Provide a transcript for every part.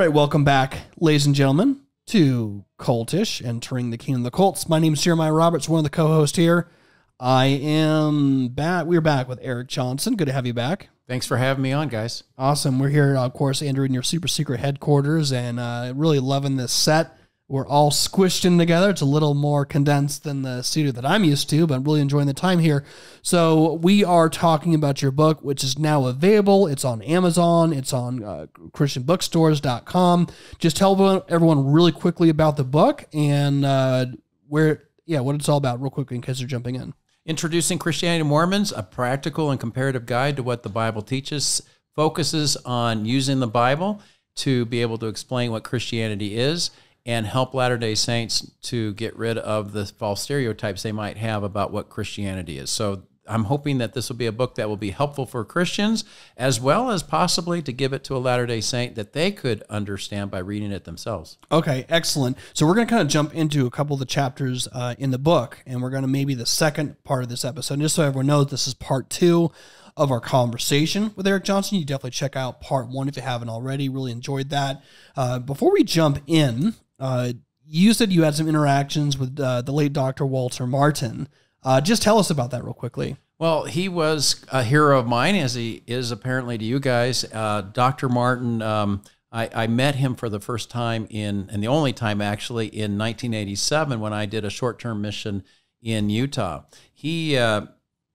right, welcome back, ladies and gentlemen, to Cultish, entering the kingdom of the cults. My name is Jeremiah Roberts, one of the co-hosts here. I am back. We're back with Eric Johnson. Good to have you back. Thanks for having me on, guys. Awesome. We're here, of course, Andrew, in your super secret headquarters, and uh, really loving this set. We're all squished in together. It's a little more condensed than the studio that I'm used to, but I'm really enjoying the time here. So we are talking about your book, which is now available. It's on Amazon. It's on uh, ChristianBookstores.com. Just tell everyone really quickly about the book and uh, where, yeah, what it's all about, real quickly, in case they're jumping in. Introducing Christianity to Mormons, a practical and comparative guide to what the Bible teaches, focuses on using the Bible to be able to explain what Christianity is and help Latter day Saints to get rid of the false stereotypes they might have about what Christianity is. So I'm hoping that this will be a book that will be helpful for Christians as well as possibly to give it to a Latter day Saint that they could understand by reading it themselves. Okay, excellent. So we're going to kind of jump into a couple of the chapters uh, in the book, and we're going to maybe the second part of this episode. And just so everyone knows, this is part two of our conversation with Eric Johnson. You definitely check out part one if you haven't already. Really enjoyed that. Uh, before we jump in, uh, you said you had some interactions with uh, the late Dr. Walter Martin. Uh, just tell us about that real quickly. Well, he was a hero of mine, as he is apparently to you guys. Uh, Dr. Martin, um, I, I, met him for the first time in, and the only time actually, in 1987 when I did a short term mission in Utah. He, uh,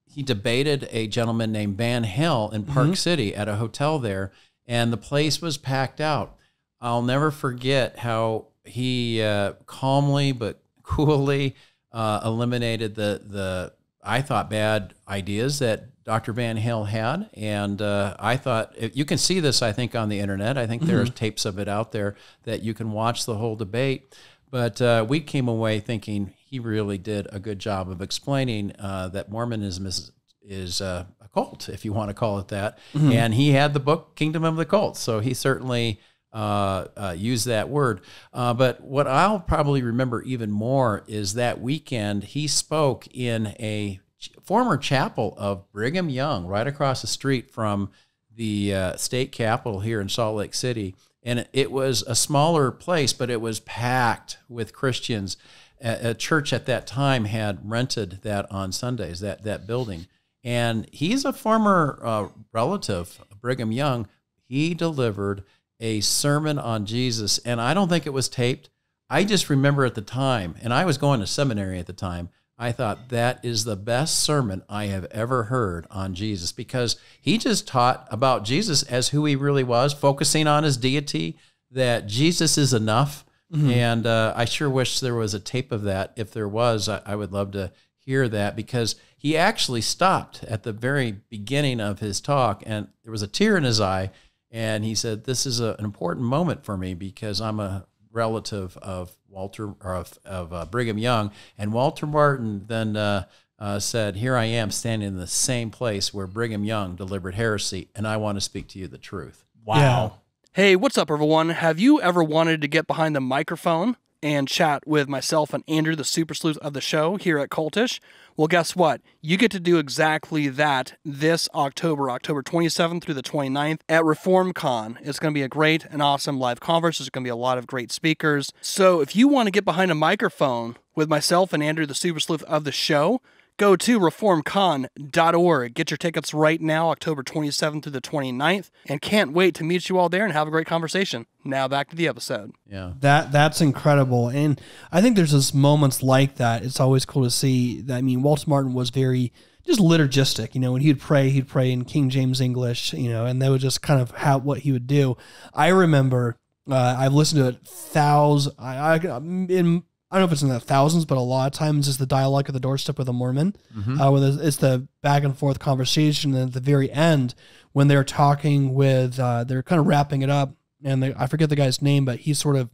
he debated a gentleman named Van Hale in Park mm-hmm. City at a hotel there, and the place was packed out. I'll never forget how he uh, calmly but coolly uh, eliminated the the I thought bad ideas that Dr. Van Hale had, and uh, I thought you can see this. I think on the internet. I think mm-hmm. there's tapes of it out there that you can watch the whole debate. But uh, we came away thinking he really did a good job of explaining uh, that Mormonism is is uh, a cult, if you want to call it that. Mm-hmm. And he had the book Kingdom of the Cults, so he certainly uh, uh, use that word. Uh, but what I'll probably remember even more is that weekend he spoke in a former chapel of Brigham Young, right across the street from the uh, state capitol here in Salt Lake City. And it was a smaller place, but it was packed with Christians. A, a church at that time had rented that on Sundays, that, that building. And he's a former uh, relative, of Brigham Young. He delivered a sermon on Jesus, and I don't think it was taped. I just remember at the time, and I was going to seminary at the time, I thought that is the best sermon I have ever heard on Jesus because he just taught about Jesus as who he really was, focusing on his deity, that Jesus is enough. Mm-hmm. And uh, I sure wish there was a tape of that. If there was, I, I would love to hear that because he actually stopped at the very beginning of his talk and there was a tear in his eye and he said, This is a, an important moment for me because I'm a relative of Walter or of, of uh, Brigham Young. And Walter Martin then uh, uh, said, Here I am standing in the same place where Brigham Young delivered heresy, and I want to speak to you the truth. Wow. Yeah. Hey, what's up, everyone? Have you ever wanted to get behind the microphone and chat with myself and Andrew, the super sleuth of the show here at Cultish. Well, guess what? You get to do exactly that this October, October 27th through the 29th at ReformCon. It's going to be a great and awesome live conference. There's going to be a lot of great speakers. So if you want to get behind a microphone with myself and Andrew, the super sleuth of the show, Go to reformcon.org. Get your tickets right now, October 27th through the 29th, and can't wait to meet you all there and have a great conversation. Now back to the episode. Yeah. That that's incredible. And I think there's just moments like that. It's always cool to see that I mean Walter Martin was very just liturgistic, you know, when he'd pray, he'd pray in King James English, you know, and that was just kind of how what he would do. I remember uh, I've listened to it thousands. I, I in I don't know if it's in the thousands, but a lot of times it's the dialogue at the doorstep with a Mormon, mm-hmm. uh, where it's the back and forth conversation. And at the very end, when they're talking with, uh, they're kind of wrapping it up, and they, I forget the guy's name, but he's sort of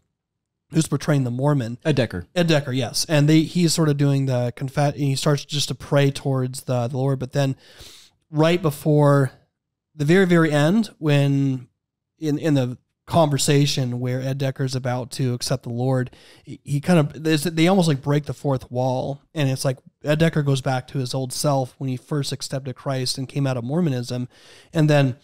who's portraying the Mormon. Ed Decker. Ed Decker, yes. And they he's sort of doing the confess, and he starts just to pray towards the, the Lord. But then, right before the very very end, when in in the conversation where Ed Decker's about to accept the Lord, he, kind of they almost like break the fourth wall, and it's like Ed Decker goes back to his old self when he first accepted Christ and came out of Mormonism, and then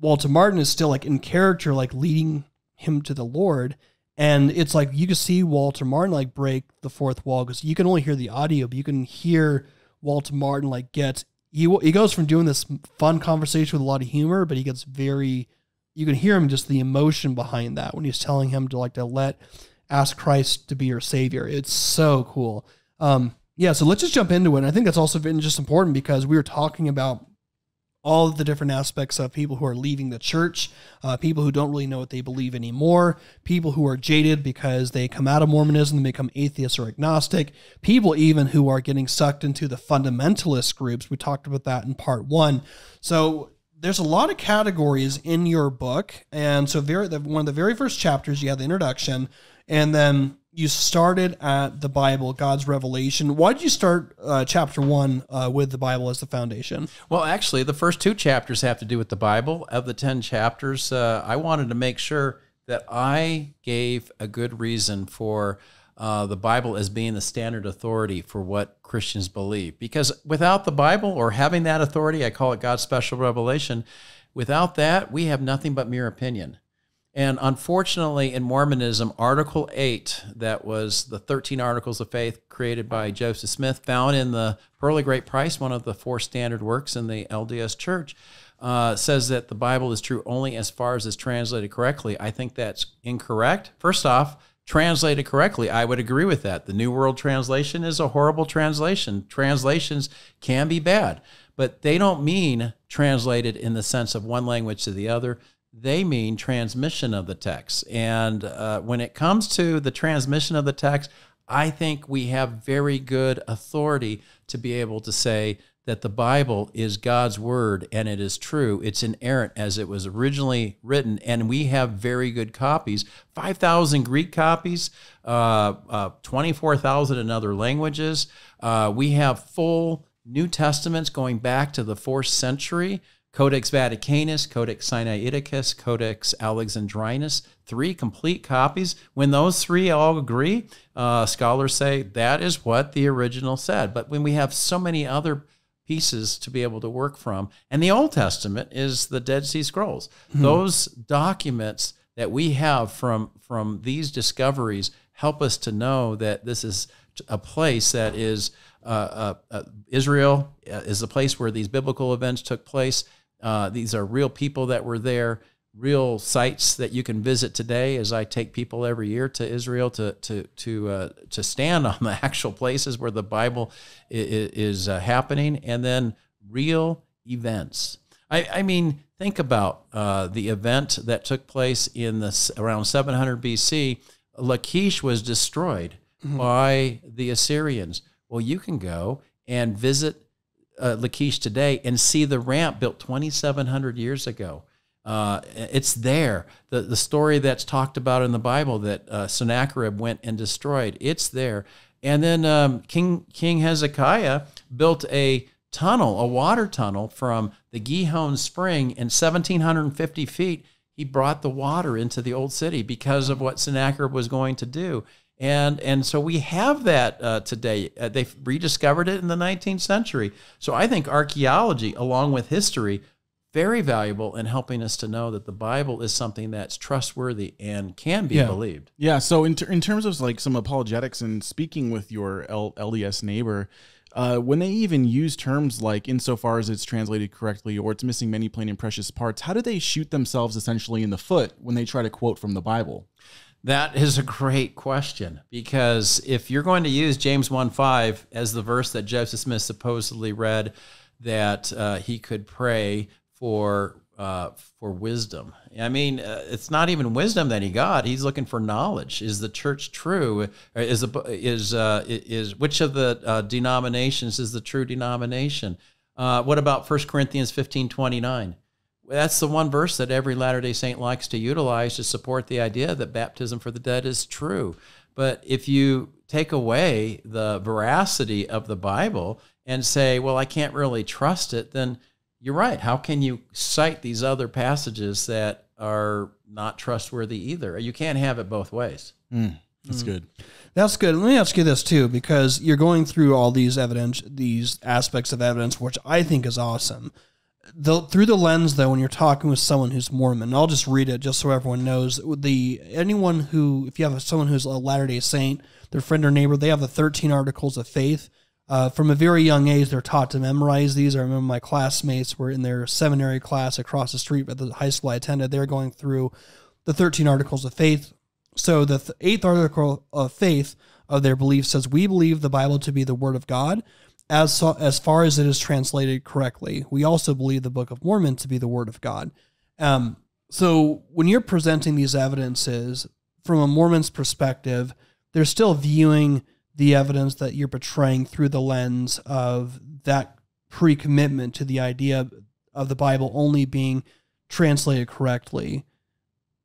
Walter Martin is still like in character, like leading him to the Lord. And it's like you can see Walter Martin like break the fourth wall because you can only hear the audio, but you can hear Walter Martin like get he he goes from doing this fun conversation with a lot of humor, but he gets very you can hear him just the emotion behind that when he's telling him to like to let ask Christ to be your savior. It's so cool. Um, yeah, so let's just jump into it. And I think that's also been just important because we were talking about all the different aspects of people who are leaving the church, uh, people who don't really know what they believe anymore, people who are jaded because they come out of Mormonism and become atheists or agnostic, people even who are getting sucked into the fundamentalist groups. We talked about that in part one. So there's a lot of categories in your book, and so very one of the very first chapters you have the introduction, and then you started at the Bible, God's revelation. Why did you start uh, chapter one uh, with the Bible as the foundation? Well, actually, the first two chapters have to do with the Bible. Of the 10 chapters, uh, I wanted to make sure that I gave a good reason for uh, the Bible as being the standard authority for what Christians believe. Because without the Bible or having that authority, I call it God's special revelation, without that, we have nothing but mere opinion. And unfortunately, in Mormonism, Article 8, that was the 13 Articles of Faith created by Joseph Smith, found in the Pearl of Great Price, one of the four standard works in the LDS Church, uh, says that the Bible is true only as far as it's translated correctly. I think that's incorrect. First off, translated correctly, I would agree with that. The New World Translation is a horrible translation. Translations can be bad, but they don't mean translated in the sense of one language to the other they mean transmission of the text. And uh, when it comes to the transmission of the text, I think we have very good authority to be able to say that the Bible is God's word and it is true. It's inerrant as it was originally written, and we have very good copies 5,000 Greek copies, uh, uh, 24,000 in other languages. Uh, we have full New Testaments going back to the fourth century. Codex Vaticanus, Codex Sinaiticus, Codex Alexandrinus, three complete copies. When those three all agree, uh, scholars say that is what the original said. But when we have so many other pieces to be able to work from, and the Old Testament is the Dead Sea Scrolls, hmm. those documents that we have from from these discoveries help us to know that this is a place that is uh, uh, uh Israel uh, is the place where these biblical events took place. Uh, these are real people that were there, real sites that you can visit today. As I take people every year to Israel to to to uh, to stand on the actual places where the Bible is, is uh, happening, and then real events. I, I mean, think about uh, the event that took place in the around 700 BC. Lachish was destroyed mm-hmm. by the Assyrians. Well, you can go and visit uh, Lachish today and see the ramp built 2,700 years ago. Uh, it's there. The, the story that's talked about in the Bible that uh, Sennacherib went and destroyed, it's there. And then um, King, King Hezekiah built a tunnel, a water tunnel from the Gihon Spring in 1,750 feet. He brought the water into the old city because of what Sennacherib was going to do. And, and so we have that uh, today. Uh, they rediscovered it in the 19th century. So I think archaeology, along with history, very valuable in helping us to know that the Bible is something that's trustworthy and can be yeah. believed. Yeah. So in, ter- in terms of like some apologetics and speaking with your L- LDS neighbor, uh, when they even use terms like insofar as it's translated correctly or it's missing many plain and precious parts, how do they shoot themselves essentially in the foot when they try to quote from the Bible? That is a great question because if you're going to use James 1 5 as the verse that Joseph Smith supposedly read, that uh, he could pray for uh, for wisdom. I mean, uh, it's not even wisdom that he got. He's looking for knowledge. Is the church true? Is is uh, is which of the uh, denominations is the true denomination? Uh, what about 1 Corinthians fifteen twenty nine? that's the one verse that every Latter day Saint likes to utilize to support the idea that baptism for the dead is true. But if you take away the veracity of the Bible and say, well, I can't really trust it, then you're right. How can you cite these other passages that are not trustworthy either? You can't have it both ways. Mm, that's mm. good. That's good. Let me ask you this too, because you're going through all these evidence, these aspects of evidence, which I think is awesome. the through the lens though, when you're talking with someone who's Mormon, I'll just read it just so everyone knows. The anyone who, if you have someone who's a Latter Day Saint, their friend or neighbor, they have the 13 Articles of Faith. Uh, from a very young age, they're taught to memorize these. I remember my classmates were in their seminary class across the street at the high school I attended. They're going through the 13 Articles of Faith. So the th- eighth article of faith of their belief says, "We believe the Bible to be the Word of God." as so, as far as it is translated correctly. We also believe the Book of Mormon to be the Word of God. Um, so when you're presenting these evidences from a Mormon's perspective, they're still viewing the evidence that you're portraying through the lens of that pre-commitment to the idea of the Bible only being translated correctly.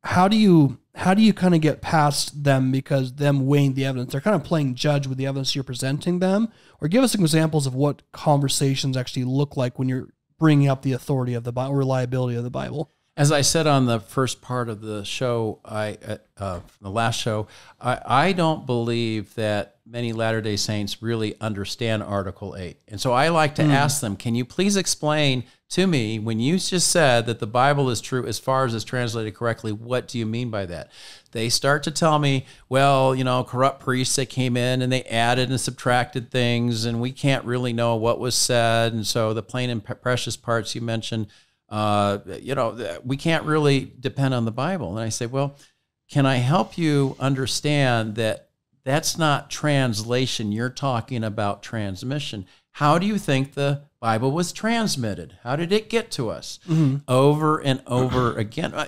How do you how do you kind of get past them because them weighing the evidence? They're kind of playing judge with the evidence you're presenting them? Or give us some examples of what conversations actually look like when you're bringing up the authority of the bible reliability of the bible as I said on the first part of the show, I uh, uh, the last show, I, I don't believe that many Latter Day Saints really understand Article Eight, and so I like to mm. ask them, "Can you please explain to me when you just said that the Bible is true as far as it's translated correctly? What do you mean by that?" They start to tell me, "Well, you know, corrupt priests that came in and they added and subtracted things, and we can't really know what was said, and so the plain and precious parts you mentioned." Uh, you know, we can't really depend on the Bible. And I say, well, can I help you understand that that's not translation? You're talking about transmission. How do you think the Bible was transmitted? How did it get to us? Mm-hmm. Over and over again. I,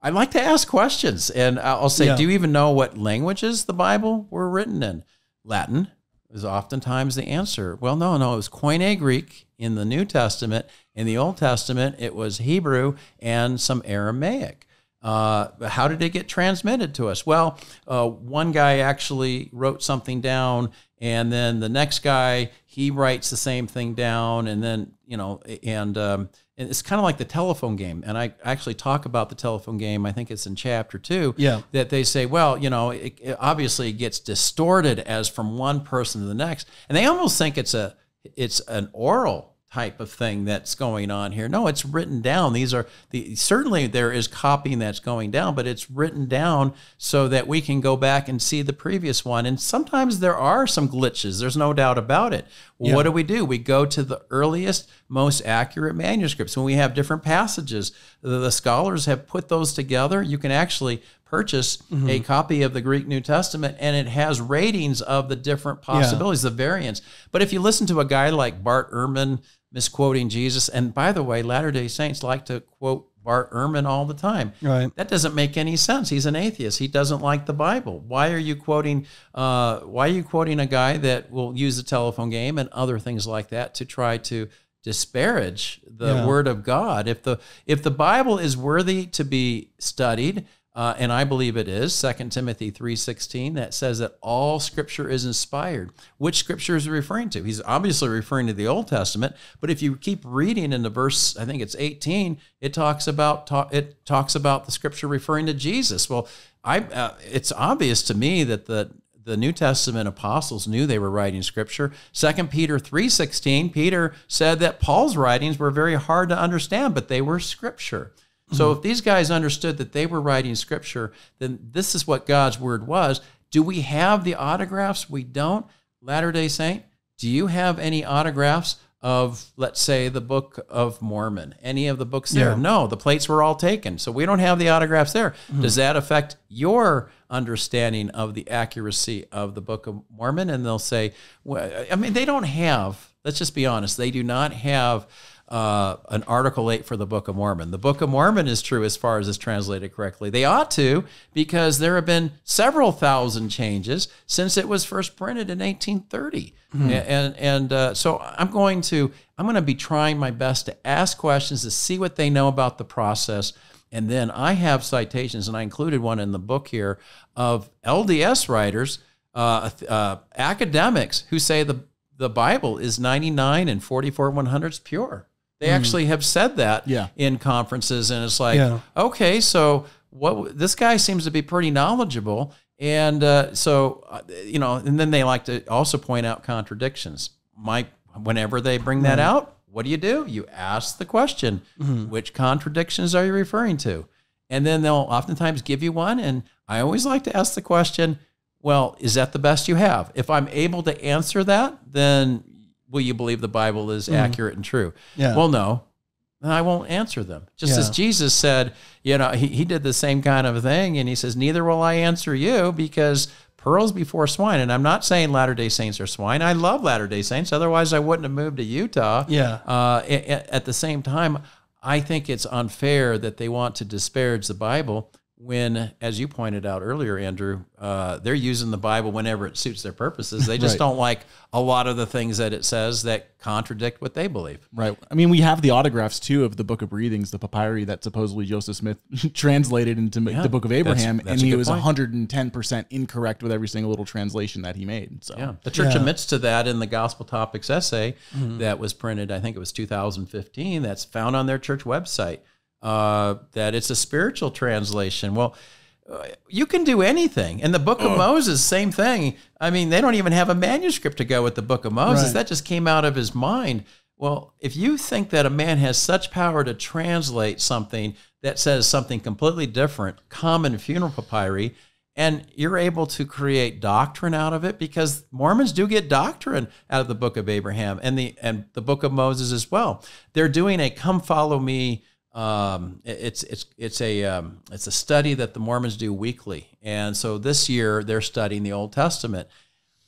I, like to ask questions, and I'll say, yeah. Do you even know what languages the Bible were written in? Latin is oftentimes the answer. Well, no, no, it was Koine Greek in the New Testament, in the Old Testament, it was Hebrew and some Aramaic. Uh, how did it get transmitted to us? Well, uh, one guy actually wrote something down, and then the next guy he writes the same thing down, and then you know, and, um, and it's kind of like the telephone game. And I actually talk about the telephone game. I think it's in chapter two. Yeah, that they say, well, you know, it, it obviously gets distorted as from one person to the next, and they almost think it's a it's an oral type of thing that's going on here. No, it's written down. These are the certainly there is copying that's going down, but it's written down so that we can go back and see the previous one. And sometimes there are some glitches. There's no doubt about it. Yeah. What do we do? We go to the earliest, most accurate manuscripts. When we have different passages, the, the scholars have put those together. You can actually purchase mm-hmm. a copy of the Greek New Testament and it has ratings of the different possibilities, yeah. the variants. But if you listen to a guy like Bart Ehrman, misquoting Jesus. And by the way, Latter day Saints like to quote Bart Ehrman all the time. Right. That doesn't make any sense. He's an atheist. He doesn't like the Bible. Why are you quoting? Uh, why are you quoting a guy that will use the telephone game and other things like that to try to disparage the yeah. Word of God? If the if the Bible is worthy to be studied uh, and I believe it is 2 Timothy 3:16 that says that all scripture is inspired. Which scripture is he referring to? He's obviously referring to the Old Testament, but if you keep reading in the verse, I think it's 18, it talks about it talks about the scripture referring to Jesus. Well, I uh, it's obvious to me that the the New Testament apostles knew they were writing scripture. 2 Peter 3:16, Peter said that Paul's writings were very hard to understand, but they were scripture. So if these guys understood that they were writing scripture, then this is what God's word was. Do we have the autographs? We don't. Latter day Saint, do you have any autographs of, let's say, the Book of Mormon? Any of the books there? Yeah. No, the plates were all taken. So we don't have the autographs there. Mm-hmm. Does that affect your understanding of the accuracy of the Book of Mormon? And they'll say, well, I mean, they don't have, let's just be honest, they do not have uh, an Article 8 for the Book of Mormon. The Book of Mormon is true as far as it's translated correctly. They ought to, because there have been several thousand changes since it was first printed in 1830. Mm-hmm. And, and uh, so I'm going to I'm going to be trying my best to ask questions to see what they know about the process. And then I have citations, and I included one in the book here of LDS writers, uh, uh, academics who say the the Bible is 99 and 44 one hundredths pure. They mm. actually have said that yeah. in conferences, and it's like, yeah. okay, so what? This guy seems to be pretty knowledgeable, and uh, so uh, you know, and then they like to also point out contradictions. My whenever they bring that out, what do you do? You ask the question, which contradictions are you referring to? And then they'll oftentimes give you one. And I always like to ask the question, well, is that the best you have? If I'm able to answer that, then will you believe the Bible is accurate and true? Yeah. Well, no, I won't answer them. Just as Jesus said, you know, he, he did the same kind of thing. And he says, neither will I answer you because pearls before swine. And I'm not saying Latter day Saints are swine. I love Latter day Saints. Otherwise, I wouldn't have moved to Utah. Yeah. Uh, a- a- at the same time, I think it's unfair that they want to disparage the Bible when, as you pointed out earlier, Andrew, uh, they're using the Bible whenever it suits their purposes. They just Right. don't like a lot of the things that it says that contradict what they believe. Right. I mean, we have the autographs too of the Book of Breathings, the papyri that supposedly Joseph Smith translated into the Book of Abraham, that's and he was 110% incorrect with every single little translation that he made. So, Yeah, the church Yeah. admits to that in the Gospel Topics essay that was printed. I think it was 2015. That's found on their church website. Uh, that it's a spiritual translation. Well, uh, you can do anything. And the Book of Moses, same thing. I mean, they don't even have a manuscript to go with the Book of Moses. Right. That just came out of his mind. Well, if you think that a man has such power to translate something that says something completely different, common funeral papyri, and you're able to create doctrine out of it because Mormons do get doctrine out of the book of Abraham and the and the book of Moses as well. They're doing a come follow me um, it's it's it's a um, it's a study that the Mormons do weekly, and so this year they're studying the Old Testament.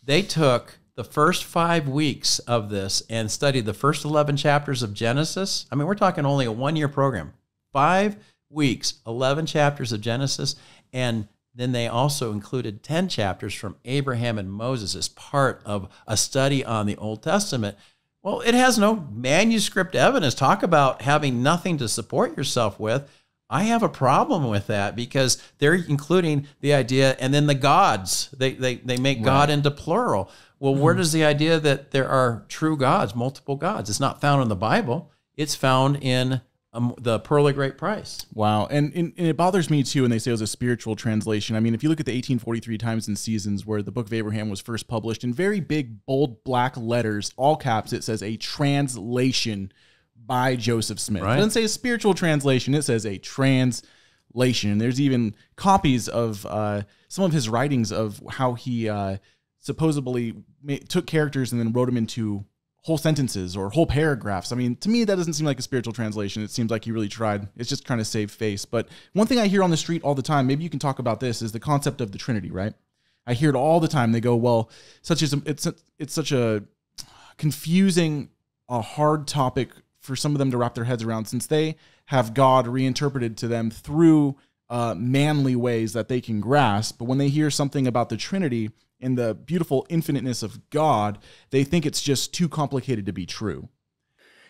They took the first five weeks of this and studied the first eleven chapters of Genesis. I mean, we're talking only a one year program, five weeks, eleven chapters of Genesis, and then they also included 10 chapters from Abraham and Moses as part of a study on the Old Testament. Well, it has no manuscript evidence. Talk about having nothing to support yourself with. I have a problem with that because they're including the idea and then the gods. They, they, they make God into plural. Well, where hmm. does the idea that there are true gods, multiple gods? It's not found in the Bible, it's found in um, the Pearl of Great Price. Wow. And, and, and it bothers me too when they say it was a spiritual translation. I mean, if you look at the 1843 Times and Seasons where the Book of Abraham was first published in very big, bold black letters, all caps, it says a translation by Joseph Smith. Right. It doesn't say a spiritual translation, it says a translation. And there's even copies of uh, some of his writings of how he uh, supposedly took characters and then wrote them into whole sentences or whole paragraphs. I mean, to me, that doesn't seem like a spiritual translation. It seems like he really tried. It's just trying to save face. But one thing I hear on the street all the time, maybe you can talk about this, is the concept of the Trinity, right? I hear it all the time. They go, "Well, such as it's it's such a confusing, a hard topic for some of them to wrap their heads around, since they have God reinterpreted to them through uh, manly ways that they can grasp. But when they hear something about the Trinity and the beautiful infiniteness of God, they think it's just too complicated to be true.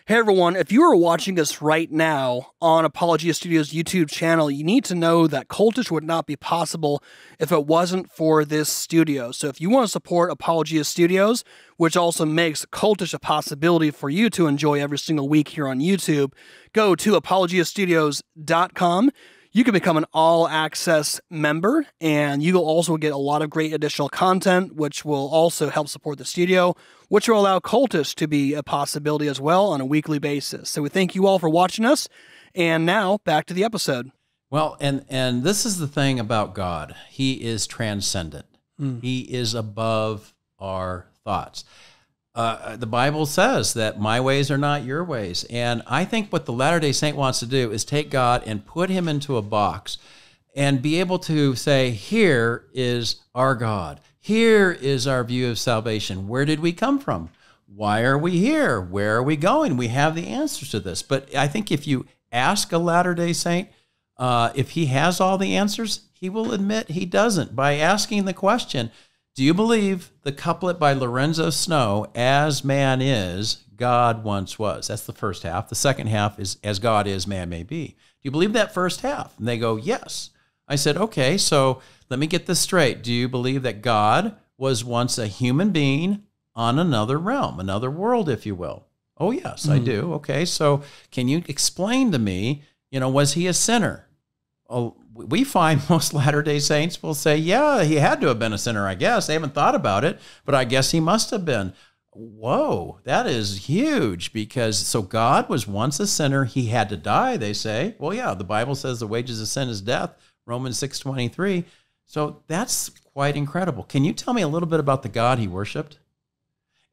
Hey everyone, if you are watching us right now on Apologia Studios YouTube channel, you need to know that Cultish would not be possible if it wasn't for this studio. So if you want to support Apologia Studios, which also makes Cultish a possibility for you to enjoy every single week here on YouTube, go to apologiastudios.com. You can become an all access member, and you will also get a lot of great additional content, which will also help support the studio, which will allow Cultish to be a possibility as well on a weekly basis. So we thank you all for watching us. And now back to the episode. Well, and and this is the thing about God. He is transcendent. Hmm. He is above our thoughts. Uh, the Bible says that my ways are not your ways, and I think what the Latter Day Saint wants to do is take God and put him into a box, and be able to say, "Here is our God. Here is our view of salvation. Where did we come from? Why are we here? Where are we going? We have the answers to this." But I think if you ask a Latter Day Saint uh, if he has all the answers, he will admit he doesn't by asking the question Do you believe the couplet by Lorenzo Snow, As Man Is, God Once Was? That's the first half. The second half is As God Is, Man May Be. Do you believe that first half? And they go, Yes. I said, Okay, so let me get this straight. Do you believe that God was once a human being on another realm, another world, if you will? Oh, yes, I hmm. do. Okay, so can you explain to me, you know, was he a sinner? Oh, we find most Latter day Saints will say, yeah, he had to have been a sinner, I guess. They haven't thought about it, but I guess he must have been. Whoa, that is huge because so God was once a sinner, he had to die, they say. Well, yeah, the Bible says the wages of sin is death, Romans 6:23. So that's quite incredible. Can you tell me a little bit about the God he worshiped?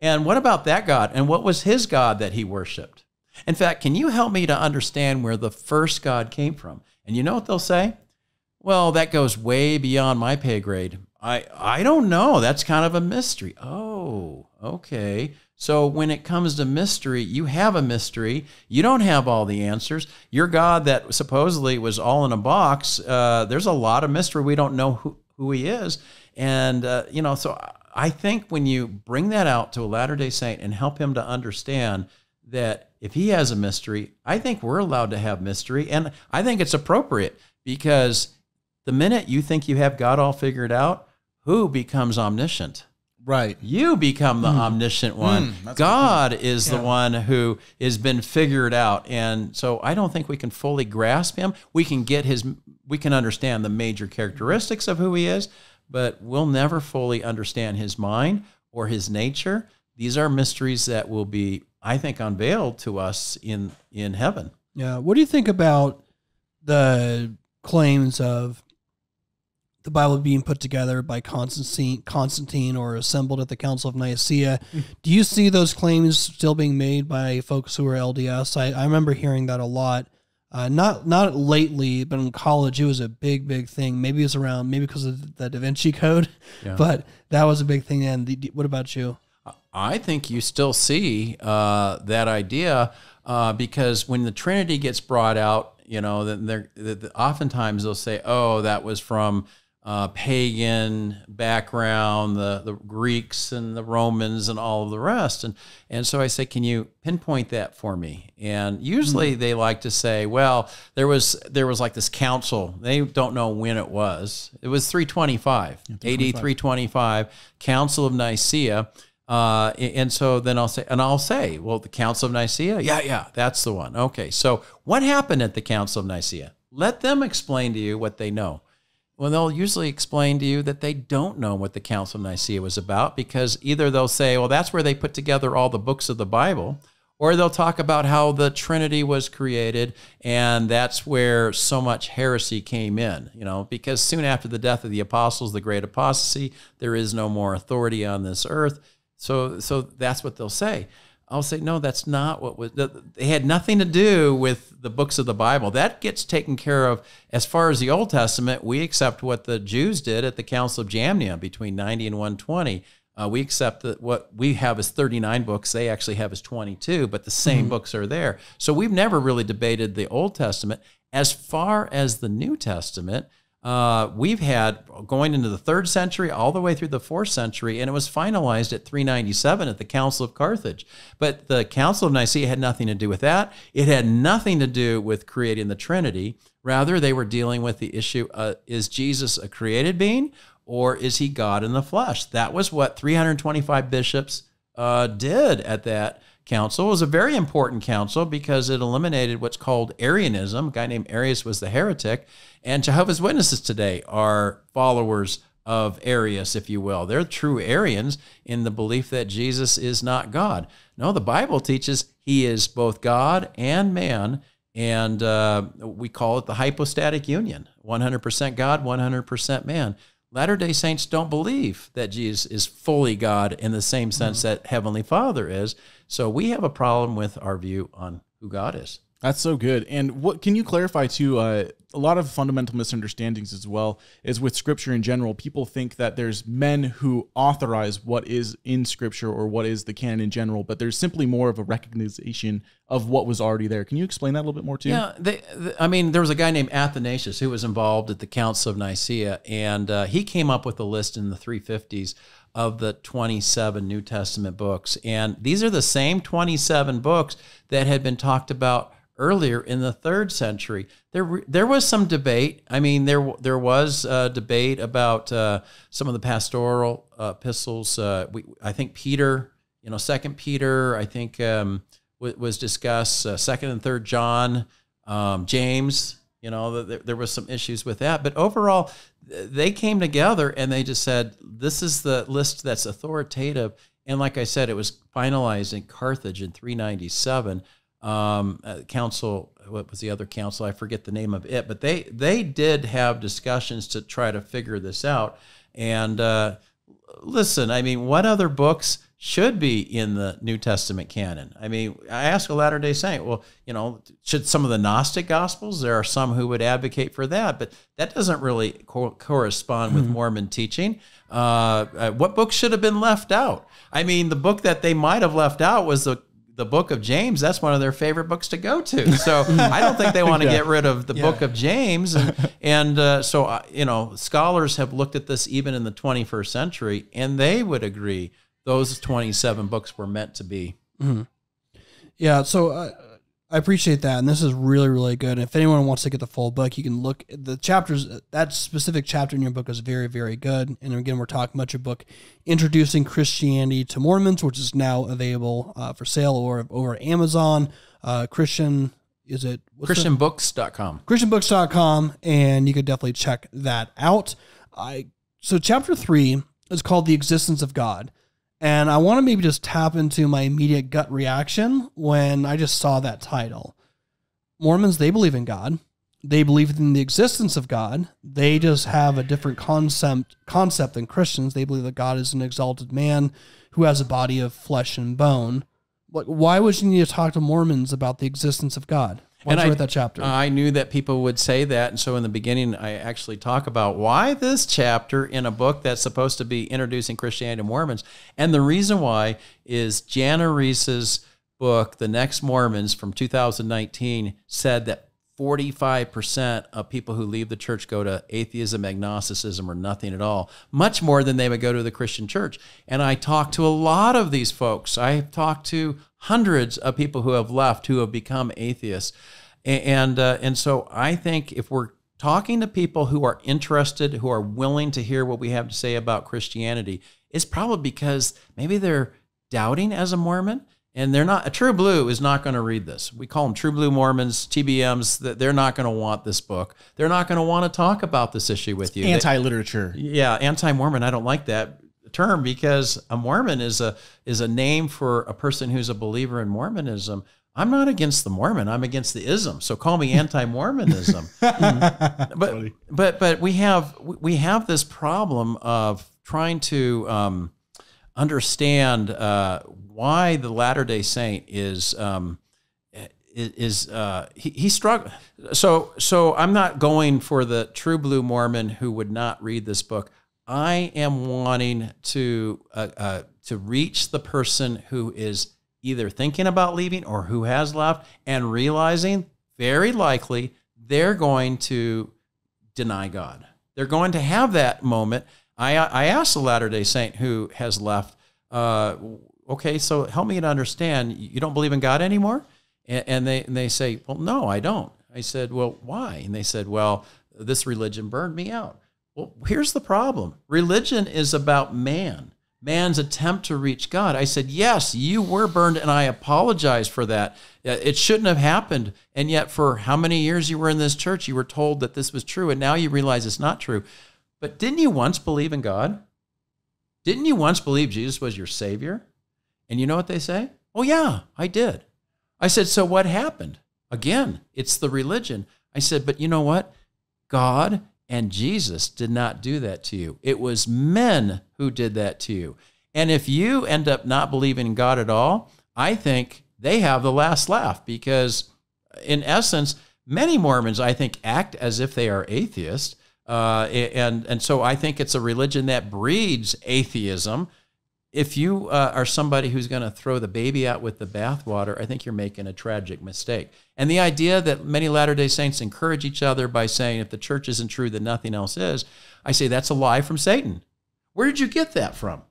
And what about that God? And what was his God that he worshiped? In fact, can you help me to understand where the first God came from? And you know what they'll say? Well, that goes way beyond my pay grade. I I don't know. That's kind of a mystery. Oh, okay. So when it comes to mystery, you have a mystery. You don't have all the answers. Your God that supposedly was all in a box. Uh, there's a lot of mystery. We don't know who who He is, and uh, you know. So I think when you bring that out to a Latter Day Saint and help him to understand that if he has a mystery, I think we're allowed to have mystery, and I think it's appropriate because the minute you think you have God all figured out, who becomes omniscient? Right. You become the hmm. omniscient one. Hmm, good God is the one who has been figured out. And so I don't think we can fully grasp him. We can get his we can understand the major characteristics of who he is, but we'll never fully understand his mind or his nature. These are mysteries that will be I think unveiled to us in in heaven. Yeah. What do you think about the claims of the Bible being put together by Constantine, Constantine or assembled at the Council of Nicaea? do you see those claims still being made by folks who are LDS? I, I remember hearing that a lot. Uh, not not lately, but in college it was a big big thing. Maybe it was around maybe because of the Da Vinci Code, Yeah. but that was a big thing. And what about you? I think you still see uh, that idea uh, because when the Trinity gets brought out, you know, then they're, th- oftentimes they'll say, "Oh, that was from uh, pagan background, the the Greeks and the Romans and all of the rest." And and so I say, "Can you pinpoint that for me?" And usually they like to say, "Well, there was there was like this council. They don't know when it was. It was 325, AD 325, Council of Nicaea." Uh, and so then I'll say, and I'll say, well, the Council of Nicaea, yeah, yeah, that's the one. Okay, so what happened at the Council of Nicaea? Let them explain to you what they know. Well, they'll usually explain to you that they don't know what the Council of Nicaea was about because either they'll say, well, that's where they put together all the books of the Bible, or they'll talk about how the Trinity was created and that's where so much heresy came in, you know, because soon after the death of the apostles, the great apostasy, there is no more authority on this earth. So, so that's what they'll say. I'll say, no, that's not what was. They had nothing to do with the books of the Bible. That gets taken care of as far as the Old Testament. We accept what the Jews did at the Council of Jamnia between 90 and 120. Uh, we accept that what we have is 39 books. They actually have is 22, but the same books are there. So we've never really debated the Old Testament. As far as the New Testament, uh, we've had going into the third century all the way through the fourth century, and it was finalized at 397 at the Council of Carthage. But the Council of Nicaea had nothing to do with that. It had nothing to do with creating the Trinity. Rather, they were dealing with the issue uh, is Jesus a created being or is he God in the flesh? That was what 325 bishops uh, did at that council. Was a very important council because it eliminated what's called Arianism. A guy named Arius was the heretic. And Jehovah's Witnesses today are followers of Arius, if you will. They're true Arians in the belief that Jesus is not God. No, the Bible teaches he is both God and man. And uh, we call it the hypostatic union 100% God, 100% man. Latter day Saints don't believe that Jesus is fully God in the same sense mm-hmm. that Heavenly Father is. So we have a problem with our view on who God is. That's so good. And what can you clarify too? Uh, a lot of fundamental misunderstandings as well is with scripture in general. People think that there's men who authorize what is in scripture or what is the canon in general, but there's simply more of a recognition of what was already there. Can you explain that a little bit more too? Yeah, they, th- I mean, there was a guy named Athanasius who was involved at the Council of Nicaea, and uh, he came up with a list in the 350s of the 27 New Testament books. And these are the same 27 books that had been talked about earlier in the third century. There, there was some debate. I mean, there there was a debate about uh, some of the pastoral uh, epistles. Uh, we, I think Peter, you know, Second Peter, I think um, wa- was discussed. Uh, Second and Third John, um, James. You know, th- there, there was some issues with that, but overall, they came together and they just said, "This is the list that's authoritative." And like I said, it was finalized in Carthage in 397. Um, uh, council, what was the other council? I forget the name of it, but they they did have discussions to try to figure this out. And uh, listen, I mean, what other books should be in the New Testament canon? I mean, I ask a Latter day Saint, well, you know, should some of the Gnostic Gospels? There are some who would advocate for that, but that doesn't really co- correspond with Mormon teaching. Uh, uh, what books should have been left out? I mean, the book that they might have left out was the the book of James, that's one of their favorite books to go to. So I don't think they want to Yeah. get rid of the book of James. And, and uh, so, uh, you know, scholars have looked at this even in the 21st century, and they would agree those 27 books were meant to be. Yeah, so uh, I appreciate that, and this is really, really good. And if anyone wants to get the full book, you can look the chapters. That specific chapter in your book is very, very good. And again, we're talking about your book, "Introducing Christianity to Mormons," which is now available uh, for sale or over Amazon. Uh, Christian, is it ChristianBooks.com. christianbooks.com and you could definitely check that out i so chapter three is called the existence of god and i want to maybe just tap into my immediate gut reaction when i just saw that title. Mormons they believe in god. They believe in the existence of god. They just have a different concept concept than christians. They believe that god is an exalted man who has a body of flesh and bone. Like why would you need to talk to mormons about the existence of god why And I- read that chapter I knew that people would say that. And so in the beginning, I actually talk about why this chapter in a book that's supposed to be introducing Christianity to Mormons. And the reason why is Jana Riess's book, The Next Mormons from 2019, said that 45% of people who leave the church go to atheism, agnosticism, or nothing at all, much more than they would go to the Christian church. And I talk to a lot of these folks. I've talked to hundreds of people who have left who have become atheists. And, uh, and so I think if we're talking to people who are interested, who are willing to hear what we have to say about Christianity, it's probably because maybe they're doubting as a Mormon and they're not a true blue is not going to read this. We call them true blue mormons tbms that they're not going to want this book. They're not going to want to talk about this issue with you. Anti literature. yeah anti-mormon i don't like that term because a mormon is a is a name for a person who's a believer in mormonism. I'm not against the mormon i'm against the ism so call me anti-mormonism. But but but we have we have this problem of trying to um, understand uh, why the Latter Day Saint is um, is, uh, he, he struggled. So so I'm not going for the true blue Mormon who would not read this book. I am wanting to uh, uh, to reach the person who is either thinking about leaving or who has left and realizing very likely they're going to deny God. They're going to have that moment. I, I asked a Latter day Saint who has left, uh, okay, so help me to understand, you don't believe in God anymore? And, and, they, and they say, well, no, I don't. I said, well, why? And they said, well, this religion burned me out. Well, here's the problem religion is about man, man's attempt to reach God. I said, yes, you were burned, and I apologize for that. Uh, It shouldn't have happened. And yet, for how many years you were in this church, you were told that this was true, and now you realize it's not true. But didn't you once believe in God? Didn't you once believe Jesus was your Savior? And you know what they say? Oh, yeah, I did. I said, so what happened? Again, it's the religion. I said, but you know what? God and Jesus did not do that to you. It was men who did that to you. And if you end up not believing in God at all, I think they have the last laugh because, in essence, many Mormons, I think, act as if they are atheists. Uh, and, and so I think it's a religion that breeds atheism. If you uh, are somebody who's going to throw the baby out with the bathwater, I think you're making a tragic mistake. And the idea that many Latter day Saints encourage each other by saying, if the church isn't true, then nothing else is, I say that's a lie from Satan. Where did you get that from?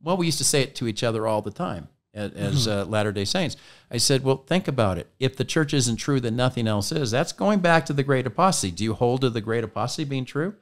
Well, we used to say it to each other all the time as uh, Latter day Saints. I said, well, think about it. If the church isn't true, then nothing else is. That's going back to the great apostasy. Do you hold to the great apostasy being true?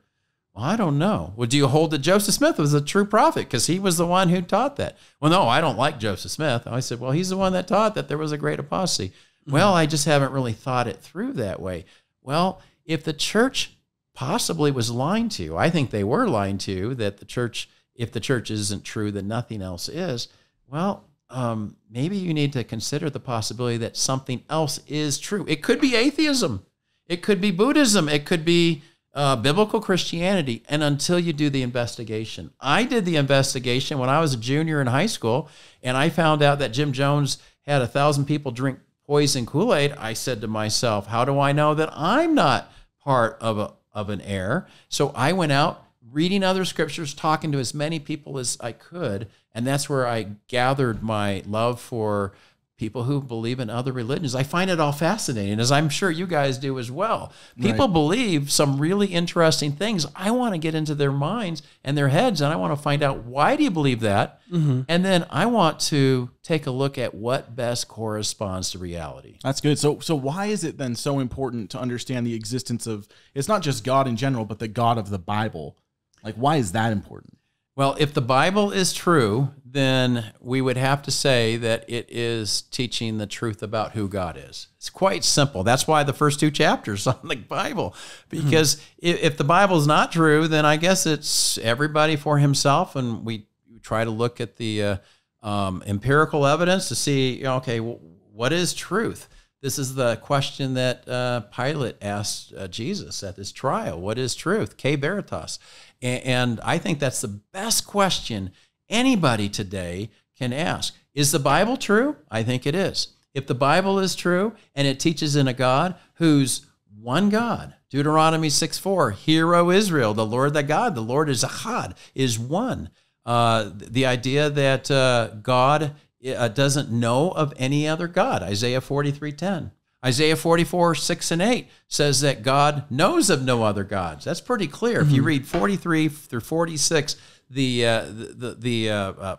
Well, I don't know. Well, do you hold that Joseph Smith was a true prophet because he was the one who taught that? Well, no, I don't like Joseph Smith. I said, well, he's the one that taught that there was a great apostasy. Well, I just haven't really thought it through that way. Well, if the church possibly was lying to you, I think they were lying to that the church, if the church isn't true, then nothing else is. well, um, maybe you need to consider the possibility that something else is true. It could be atheism, it could be Buddhism, it could be uh, biblical Christianity. And until you do the investigation, I did the investigation when I was a junior in high school, and I found out that Jim Jones had a thousand people drink poison Kool Aid. I said to myself, how do I know that I'm not part of a of an error? So I went out reading other scriptures, talking to as many people as I could, and that's where I gathered my love for people who believe in other religions. I find it all fascinating, as I'm sure you guys do as well. People right. believe some really interesting things. I want to get into their minds and their heads, and I want to find out why do you believe that, mm-hmm. and then I want to take a look at what best corresponds to reality. That's good. So, so why is it then so important to understand the existence of? It's not just God in general, but the God of the Bible. Like, why is that important? Well, if the Bible is true, then we would have to say that it is teaching the truth about who God is. It's quite simple. That's why the first two chapters on the Bible, because if the Bible is not true, then I guess it's everybody for himself, and we try to look at the uh, um, empirical evidence to see, okay, what is truth? This is the question that uh, Pilate asked uh, Jesus at his trial. What is truth? Que veritas? And I think that's the best question anybody today can ask. Is the Bible true? I think it is. If the Bible is true and it teaches in a God who's one God, Deuteronomy 6 4, Hear, O Israel, the Lord that God, the Lord is Echad, is one. Uh, the idea that uh, God uh, doesn't know of any other God, Isaiah 43 10. Isaiah 44, 6 and 8 says that God knows of no other gods. That's pretty clear. Mm-hmm. If you mm-hmm. read 43 through 46, the, uh, the, the, uh, uh,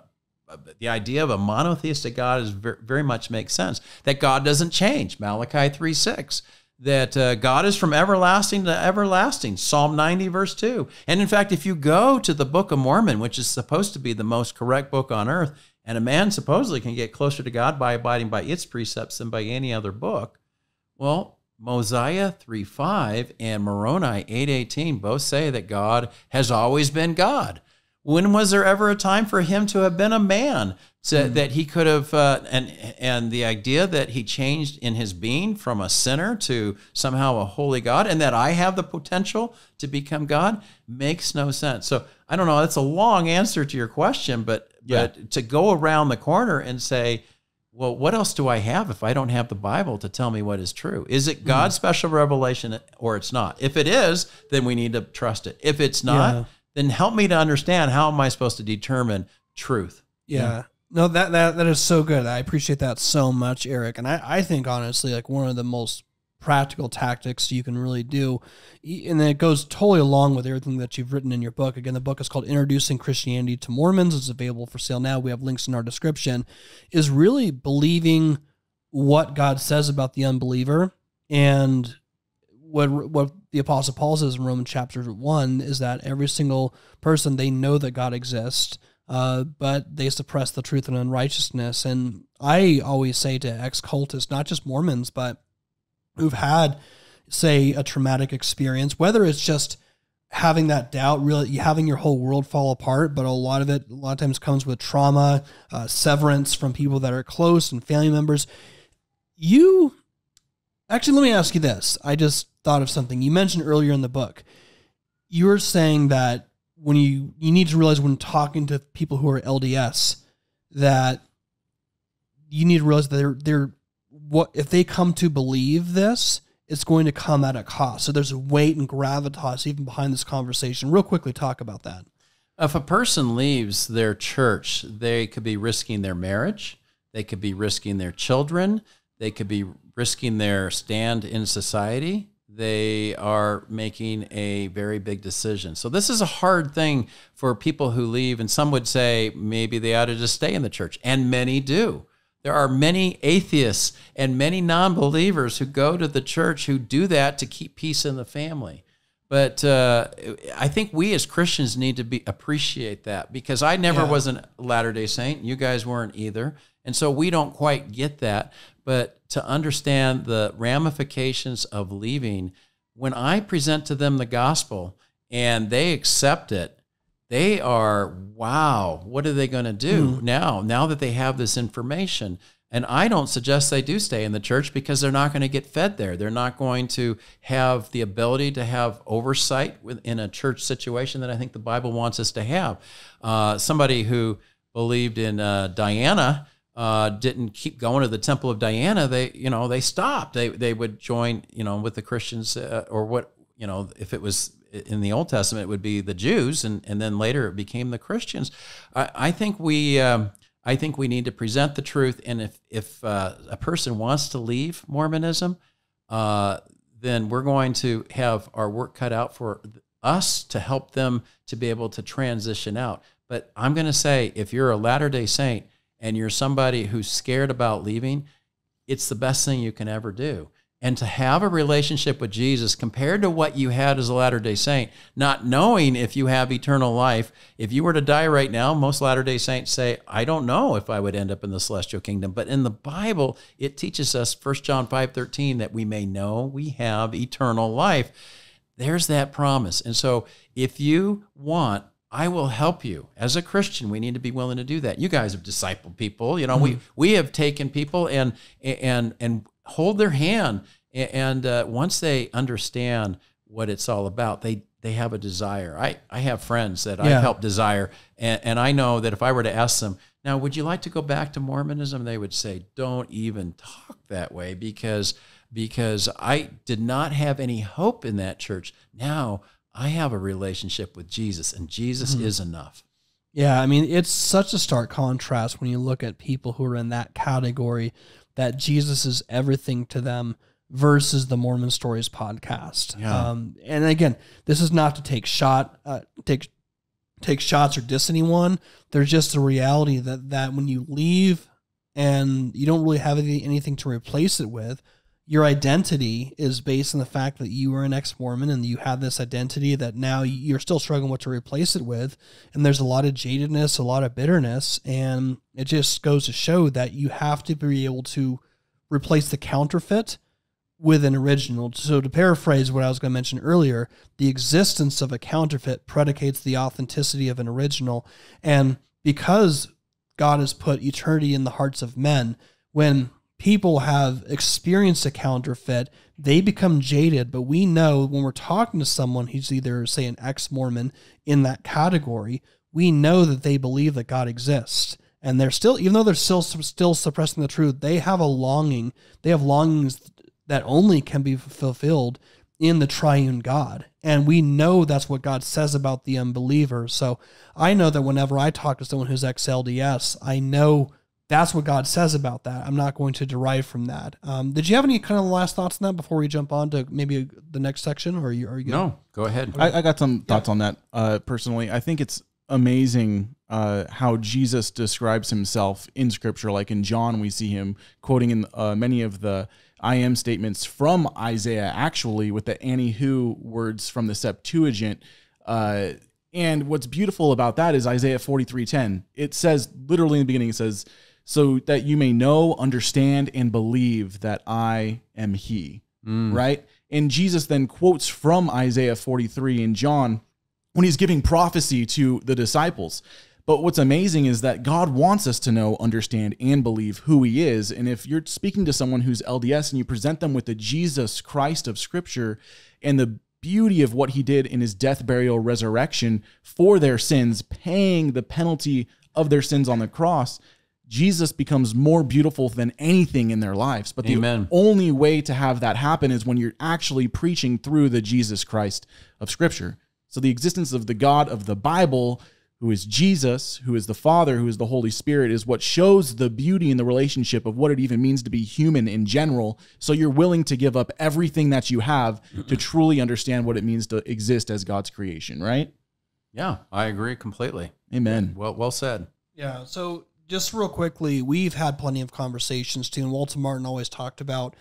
the idea of a monotheistic God is very, very, much makes sense. That God doesn't change, Malachi 3, 6. That uh, God is from everlasting to everlasting, Psalm 90, verse 2. And in fact, if you go to the Book of Mormon, which is supposed to be the most correct book on earth, and a man supposedly can get closer to God by abiding by its precepts than by any other book, well, Mosiah 3.5 and Moroni 8.18 both say that God has always been God. When was there ever a time for him to have been a man so mm. that he could have uh, and and the idea that he changed in his being from a sinner to somehow a holy God and that I have the potential to become God makes no sense. So I don't know. That's a long answer to your question, but yeah. but to go around the corner and say well, what else do I have if I don't have the Bible to tell me what is true? Is it God's mm. special revelation or it's not? If it is, then we need to trust it. If it's not, yeah. then help me to understand how am I supposed to determine truth? Yeah. yeah. No, that, that that is so good. I appreciate that so much, Eric. And I, I think honestly, like one of the most practical tactics you can really do. And then it goes totally along with everything that you've written in your book. Again, the book is called Introducing Christianity to Mormons. It's available for sale now. We have links in our description. Is really believing what God says about the unbeliever and what what the apostle Paul says in Romans chapter 1 is that every single person they know that God exists uh, but they suppress the truth and unrighteousness. And I always say to ex cultists, not just Mormons, but who've had, say, a traumatic experience, whether it's just having that doubt, really having your whole world fall apart, but a lot of it, a lot of times comes with trauma, uh, severance from people that are close and family members. You, actually, let me ask you this. I just thought of something you mentioned earlier in the book. You were saying that when you you need to realize when talking to people who are LDS that you need to realize that they're they're what if they come to believe this, it's going to come at a cost. So there's a weight and gravitas even behind this conversation. Real quickly, talk about that. If a person leaves their church, they could be risking their marriage, they could be risking their children, they could be risking their stand in society. They are making a very big decision. So, this is a hard thing for people who leave. And some would say maybe they ought to just stay in the church, and many do. There are many atheists and many non believers who go to the church who do that to keep peace in the family. But uh, I think we as Christians need to be appreciate that because I never yeah. was a Latter Day Saint. You guys weren't either, and so we don't quite get that. But to understand the ramifications of leaving, when I present to them the gospel and they accept it, they are wow what are they going to do now? Now that they have this information. And i don't suggest they do stay in the church because they're not going to get fed there. They're not going to have the ability to have oversight within a church situation that i think the bible wants us to have. Uh, somebody who believed in uh, diana uh, didn't keep going to the temple of diana they you know they stopped. They, they would join you know with the christians uh, or what you know if it was in the Old Testament, would be the Jews, and, and then later it became the Christians. I, I think we um, I think we need to present the truth, and if if uh, a person wants to leave Mormonism, uh, then we're going to have our work cut out for us to help them to be able to transition out. But I'm going to say, if you're a Latter Day Saint and you're somebody who's scared about leaving, it's the best thing you can ever do and to have a relationship with Jesus compared to what you had as a Latter day Saint, not knowing if you have eternal life. If you were to die right now, most Latter day Saints say, I don't know if I would end up in the celestial kingdom. But in the Bible, it teaches us, 1 John 5 13, that we may know we have eternal life. There's that promise. And so if you want, I will help you. As a Christian, we need to be willing to do that. You guys have discipled people. You know, mm-hmm. we we have taken people and and and hold their hand. And uh, once they understand what it's all about, they they have a desire. I, I have friends that yeah. I help desire, and, and I know that if I were to ask them, now, would you like to go back to Mormonism? They would say, don't even talk that way because because I did not have any hope in that church. Now I have a relationship with Jesus, and Jesus mm-hmm. is enough. Yeah, I mean, it's such a stark contrast when you look at people who are in that category that Jesus is everything to them versus the Mormon Stories podcast. Yeah. Um, and again, this is not to take shot, uh, take take shots or diss anyone. There's just the reality that that when you leave and you don't really have any, anything to replace it with, your identity is based on the fact that you were an ex-Mormon and you have this identity that now you're still struggling what to replace it with, and there's a lot of jadedness, a lot of bitterness, and it just goes to show that you have to be able to replace the counterfeit with an original. So to paraphrase what I was going to mention earlier, the existence of a counterfeit predicates the authenticity of an original, and because God has put eternity in the hearts of men, when people have experienced a counterfeit, they become jaded. But we know when we're talking to someone who's either, say, an ex Mormon in that category, we know that they believe that God exists. And they're still, even though they're still still suppressing the truth, they have a longing. They have longings that only can be fulfilled in the triune God. And we know that's what God says about the unbeliever. So I know that whenever I talk to someone who's ex LDS, I know that's what God says about that. I'm not going to derive from that. Um, did you have any kind of last thoughts on that before we jump on to maybe the next section, or are you are you? Good? No, go ahead. I, I got some thoughts yeah. on that. Uh, personally, I think it's amazing uh, how Jesus describes himself in Scripture. Like in John, we see him quoting in uh, many of the I am statements from Isaiah, actually with the Anihu words from the Septuagint. Uh, and what's beautiful about that is Isaiah 43:10. It says literally in the beginning, it says so that you may know, understand, and believe that I am He. Mm. Right? And Jesus then quotes from Isaiah 43 in John when he's giving prophecy to the disciples. But what's amazing is that God wants us to know, understand, and believe who He is. And if you're speaking to someone who's LDS and you present them with the Jesus Christ of Scripture and the beauty of what He did in His death, burial, resurrection for their sins, paying the penalty of their sins on the cross, Jesus becomes more beautiful than anything in their lives. But Amen. the only way to have that happen is when you're actually preaching through the Jesus Christ of Scripture. So the existence of the God of the Bible, who is Jesus, who is the Father, who is the Holy Spirit, is what shows the beauty in the relationship of what it even means to be human in general. So you're willing to give up everything that you have to truly understand what it means to exist as God's creation, right? Yeah, I agree completely. Amen. Well, well said. Yeah. So just real quickly, we've had plenty of conversations too, and Walter Martin always talked about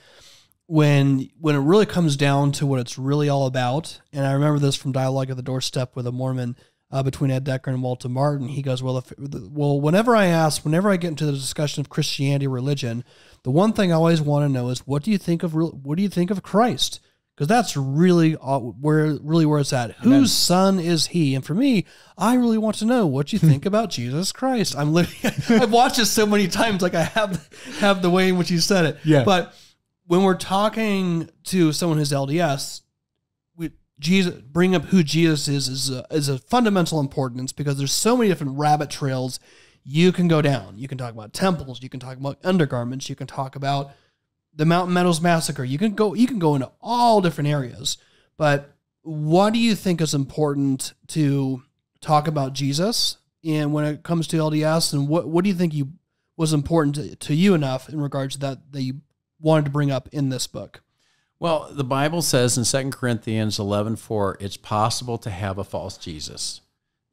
when when it really comes down to what it's really all about. And I remember this from Dialogue at the Doorstep with a Mormon uh, between Ed Decker and Walter Martin. He goes, "Well, if well, whenever I ask, whenever I get into the discussion of Christianity, religion, the one thing I always want to know is what do you think of what do you think of Christ? Because that's really all, where really where it's at. Whose son is he? And for me, I really want to know what you think about Jesus Christ. I'm literally I've watched it so many times, like I have have the way in which you said it. Yeah. But when we're talking to someone who's LDS, we Jesus bring up who Jesus is is a, is a fundamental importance because there's so many different rabbit trails you can go down. You can talk about temples. You can talk about undergarments. You can talk about the Mountain Meadows massacre. You can go you can go into all different areas. But what do you think is important to talk about Jesus and when it comes to LDS and what what do you think you was important to, to you enough in regards to that that you wanted to bring up in this book? Well, the Bible says in 2 Corinthians 11 4, it's possible to have a false Jesus.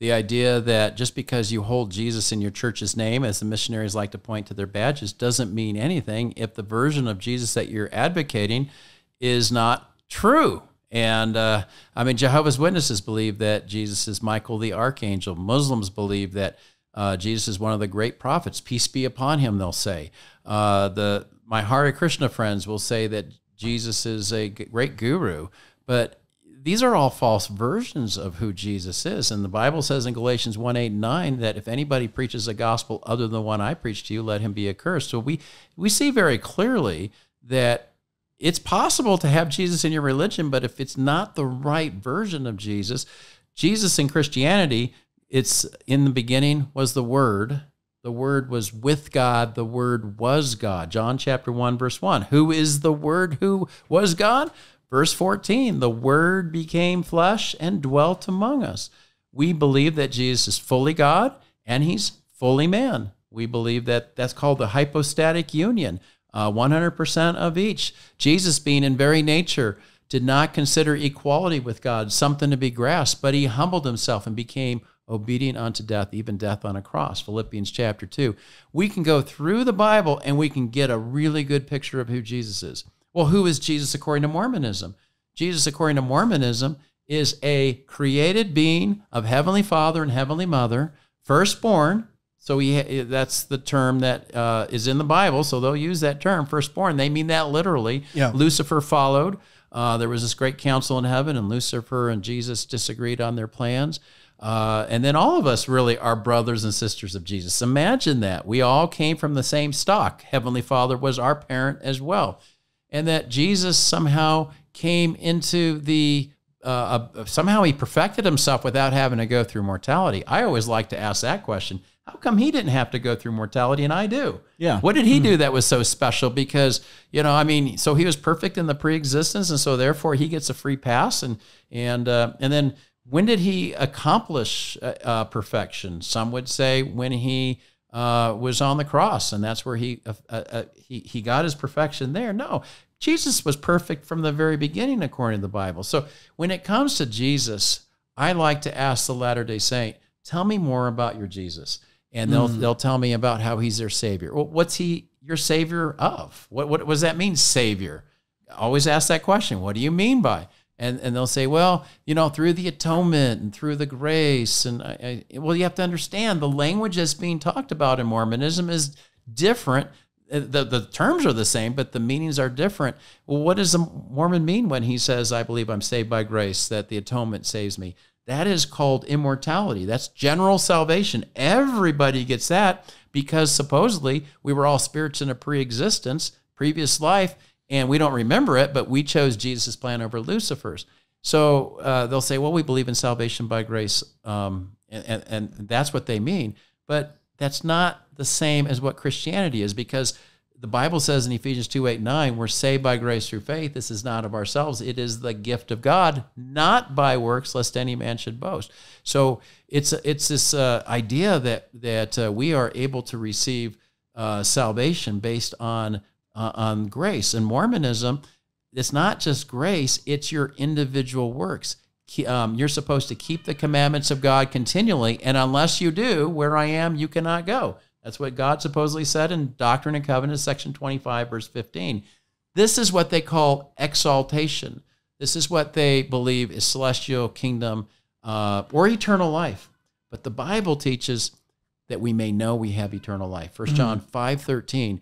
The idea that just because you hold Jesus in your church's name, as the missionaries like to point to their badges, doesn't mean anything if the version of Jesus that you're advocating is not true. And uh, I mean, Jehovah's Witnesses believe that Jesus is Michael the archangel. Muslims believe that uh, Jesus is one of the great prophets. Peace be upon him, they'll say. Uh, the my Hare Krishna friends will say that Jesus is a great guru, but these are all false versions of who Jesus is. And the Bible says in Galatians 1 8 9 that if anybody preaches a gospel other than the one I preach to you, let him be accursed. So we, we see very clearly that it's possible to have Jesus in your religion, but if it's not the right version of Jesus, Jesus in Christianity, it's in the beginning was the Word. The Word was with God. The Word was God. John chapter 1, verse 1. Who is the Word who was God? Verse 14 The Word became flesh and dwelt among us. We believe that Jesus is fully God and he's fully man. We believe that that's called the hypostatic union, uh, 100% of each. Jesus, being in very nature, did not consider equality with God something to be grasped, but he humbled himself and became obedient unto death, even death on a cross. Philippians chapter 2. We can go through the Bible and we can get a really good picture of who Jesus is. Well, who is Jesus according to Mormonism? Jesus, according to Mormonism, is a created being of Heavenly Father and Heavenly Mother, firstborn. So he, that's the term that uh, is in the Bible. So they'll use that term, firstborn. They mean that literally. Yeah. Lucifer followed. Uh, there was this great council in heaven, and Lucifer and Jesus disagreed on their plans. Uh, and then all of us really are brothers and sisters of Jesus. Imagine that. We all came from the same stock. Heavenly Father was our parent as well and that Jesus somehow came into the uh, uh, somehow he perfected himself without having to go through mortality. I always like to ask that question. How come he didn't have to go through mortality and I do? Yeah. What did he do that was so special? Because, you know, I mean, so he was perfect in the pre-existence and so therefore he gets a free pass and and uh, and then when did he accomplish uh, uh perfection? Some would say when he uh, was on the cross, and that's where he uh, uh, uh, he he got his perfection there. No, Jesus was perfect from the very beginning, according to the Bible. So when it comes to Jesus, I like to ask the Latter Day Saint, "Tell me more about your Jesus," and they'll mm. they'll tell me about how he's their savior. Well, what's he your savior of? What what, what does that mean, savior? always ask that question. What do you mean by? And and they'll say, well, you know, through the atonement and through the grace, and I, I, well, you have to understand the language that's being talked about in Mormonism is different. Uh, the the terms are the same, but the meanings are different. Well, what does a Mormon mean when he says, "I believe I'm saved by grace; that the atonement saves me"? That is called immortality. That's general salvation. Everybody gets that because supposedly we were all spirits in a pre-existence, previous life and we don't remember it, but we chose Jesus' plan over Lucifer's. So uh, they'll say, well, we believe in salvation by grace, um, and, and, and that's what they mean. But that's not the same as what Christianity is because the Bible says in Ephesians 2 8, 9, we're saved by grace through faith. This is not of ourselves. It is the gift of God, not by works, lest any man should boast. So it's, it's this uh, idea that, that uh, we are able to receive uh, salvation based on uh, on grace. In Mormonism, it's not just grace, it's your individual works. Um, you're supposed to keep the commandments of God continually, and unless you do, where I am, you cannot go. That's what God supposedly said in Doctrine and Covenants, section 25, verse 15. This is what they call exaltation. This is what they believe is celestial kingdom uh, or eternal life. But the Bible teaches that we may know we have eternal life. First John mm. 5 13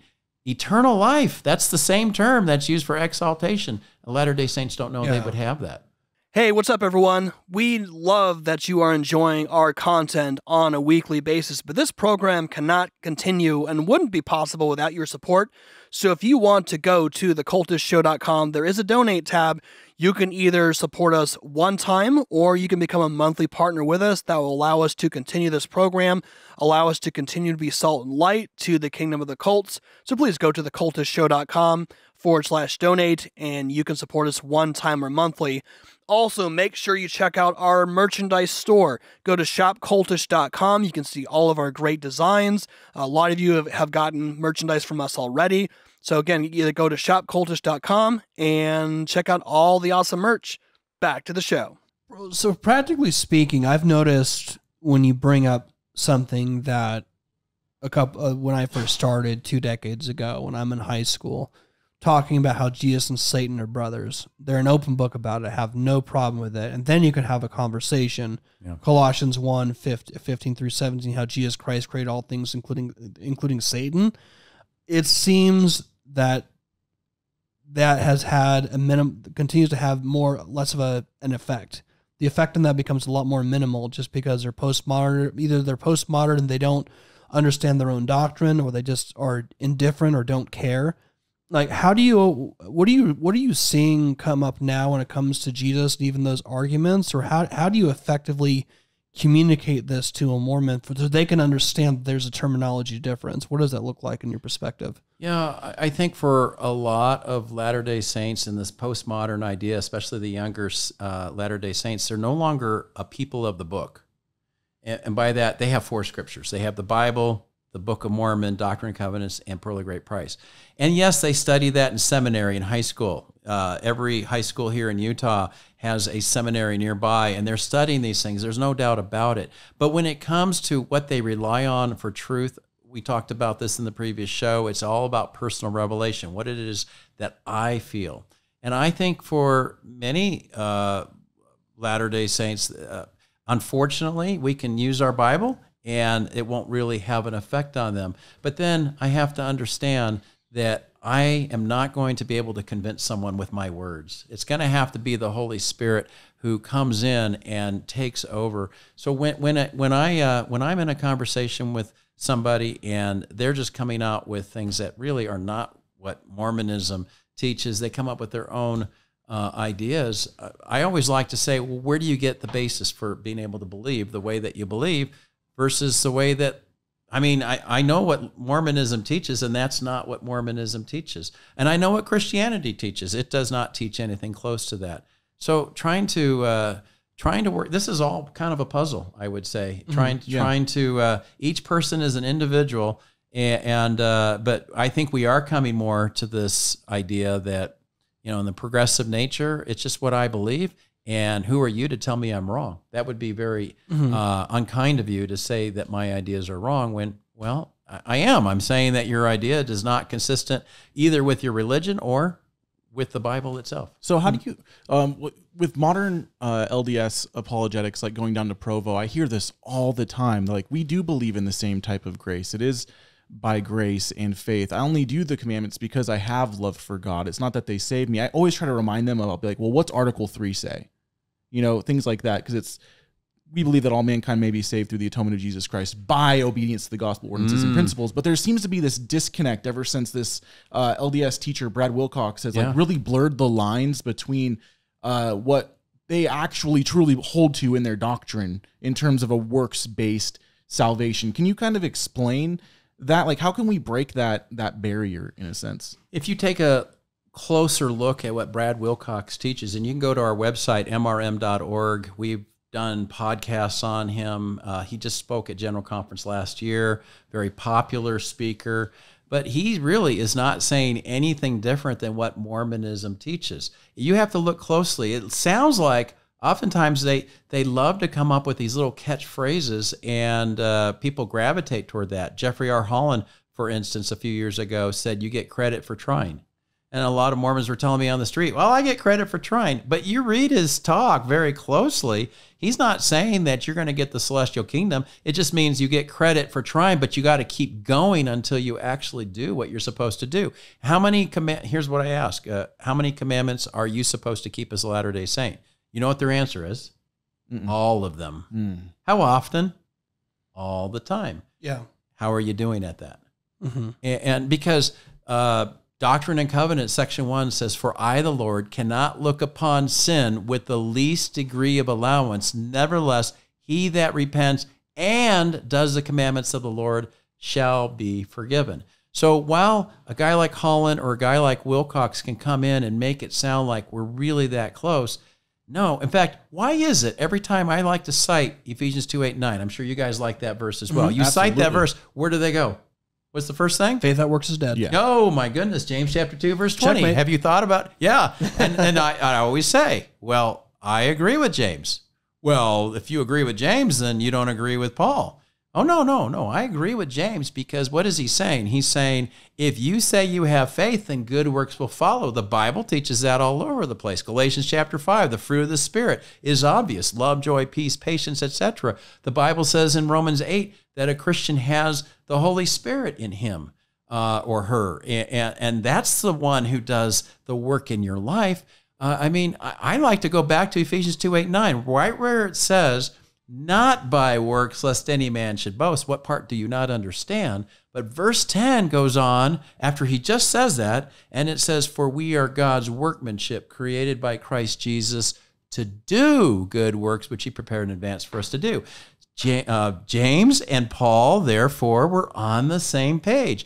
eternal life. That's the same term that's used for exaltation. Latter day Saints don't know they would have that. Hey, what's up, everyone? We love that you are enjoying our content on a weekly basis, but this program cannot continue and wouldn't be possible without your support. So if you want to go to thecultishshow.com, there is a donate tab. You can either support us one time or you can become a monthly partner with us. That will allow us to continue this program, allow us to continue to be salt and light to the kingdom of the cults. So please go to thecultishshow.com forward slash donate and you can support us one time or monthly. Also, make sure you check out our merchandise store. Go to shopcultish.com. You can see all of our great designs. A lot of you have, have gotten merchandise from us already. So, again, you either go to shopcultish.com and check out all the awesome merch. Back to the show. So, practically speaking, I've noticed when you bring up something that a couple uh, when I first started two decades ago, when I'm in high school, talking about how Jesus and Satan are brothers. They're an open book about it. I have no problem with it. And then you can have a conversation. Yeah. Colossians 1, 15, 15 through 17, how Jesus Christ created all things, including including Satan. It seems that that has had a minimum continues to have more less of a an effect. The effect on that becomes a lot more minimal just because they're postmodern either they're postmodern and they don't understand their own doctrine or they just are indifferent or don't care like how do you what do you what are you seeing come up now when it comes to jesus and even those arguments or how, how do you effectively communicate this to a mormon so they can understand there's a terminology difference. What does that look like in your perspective? Yeah, I think for a lot of Latter day Saints and this postmodern idea, especially the younger uh, Latter day Saints, they're no longer a people of the book. And, and by that, they have four scriptures. They have the Bible, the Book of Mormon, Doctrine and Covenants, and Pearl of Great Price. And yes, they study that in seminary in high school. Uh, every high school here in Utah has a seminary nearby, and they're studying these things. There's no doubt about it. But when it comes to what they rely on for truth, we talked about this in the previous show. It's all about personal revelation, what it is that I feel. And I think for many uh, Latter day Saints, uh, unfortunately, we can use our Bible and it won't really have an effect on them. But then I have to understand that I am not going to be able to convince someone with my words. It's going to have to be the Holy Spirit who comes in and takes over. So when when I, when I uh, when I'm in a conversation with somebody and they're just coming out with things that really are not what Mormonism teaches, they come up with their own uh, ideas. Uh, I always like to say, well, where do you get the basis for being able to believe the way that you believe versus the way that I mean, I, I know what Mormonism teaches, and that's not what Mormonism teaches. And I know what Christianity teaches. It does not teach anything close to that. So trying to uh, trying to work this is all kind of a puzzle, I would say. Trying yeah. trying to uh, each person is an individual, and, and uh, but I think we are coming more to this idea that you know in the progressive nature, it's just what I believe. And who are you to tell me I'm wrong? That would be very uh, unkind of you to say that my ideas are wrong when, well, I, I am. I'm saying that your idea is not consistent either with your religion or with the Bible itself. So how do you, um, with modern uh, LDS apologetics, like going down to Provo, I hear this all the time. Like, we do believe in the same type of grace. It is by grace and faith. I only do the commandments because I have love for God. It's not that they save me. I always try to remind them. I'll be like, well, what's Article Three say? You know, things like that, because it's we believe that all mankind may be saved through the atonement of Jesus Christ by obedience to the gospel ordinances and principles. But there seems to be this disconnect ever since this uh, LDS teacher Brad Wilcox has Yeah. like really blurred the lines between uh, what they actually truly hold to in their doctrine in terms of a works based salvation. Can you kind of explain that? Like, how can we break that that barrier in a sense? If you take a closer look at what Brad Wilcox teaches, and you can go to our website, mrm.org, we've done podcasts on him. Uh, he just spoke at General Conference last year, very popular speaker. But he really is not saying anything different than what Mormonism teaches. You have to look closely. It sounds like oftentimes they they love to come up with these little catchphrases, and uh, people gravitate toward that. Jeffrey R. Holland, for instance, a few years ago said, "You get credit for trying." And a lot of Mormons were telling me on the street, well, I get credit for trying. But you read his talk very closely. He's not saying that you're going to get the celestial kingdom. It just means you get credit for trying, but you got to keep going until you actually do what you're supposed to do. How many command? Here's what I ask: uh, How many commandments are you supposed to keep as a Latter Day Saint? You know what their answer is? Mm-mm. All of them. Mm. How often? All the time. Yeah. How are you doing at that? hmm And, and because uh, Doctrine and Covenant, section one says, For I, the Lord, cannot look upon sin with the least degree of allowance. Nevertheless, he that repents and does the commandments of the Lord shall be forgiven. So while a guy like Holland or a guy like Wilcox can come in and make it sound like we're really that close, no. In fact, why is it every time I like to cite Ephesians 2 8 9? I'm sure you guys like that verse as well. Mhm. You cite that verse, where do they go? What's the first thing? Faith that works is dead. Yeah. Oh my goodness, James chapter two, verse twenty. Checkmate. Have you thought about? Yeah, and and I, I always say, well, I agree with James. Well, if you agree with James, then you don't agree with Paul. Oh no, no, no. I agree with James because what is he saying? He's saying if you say you have faith, then good works will follow. The Bible teaches that all over the place. Galatians chapter five, the fruit of the spirit is obvious: love, joy, peace, patience, etc. The Bible says in Romans eight that a Christian has the Holy Spirit in him uh, or her, and, and that's the one who does the work in your life. Uh, I mean, I, I like to go back to Ephesians two eight nine, right where it says, "Not by works, lest any man should boast." What part do you not understand? But verse ten goes on after he just says that, and it says, "For we are God's workmanship, created by Christ Jesus." To do good works which he prepared in advance for us to do. Uh, James and Paul, therefore, were on the same page.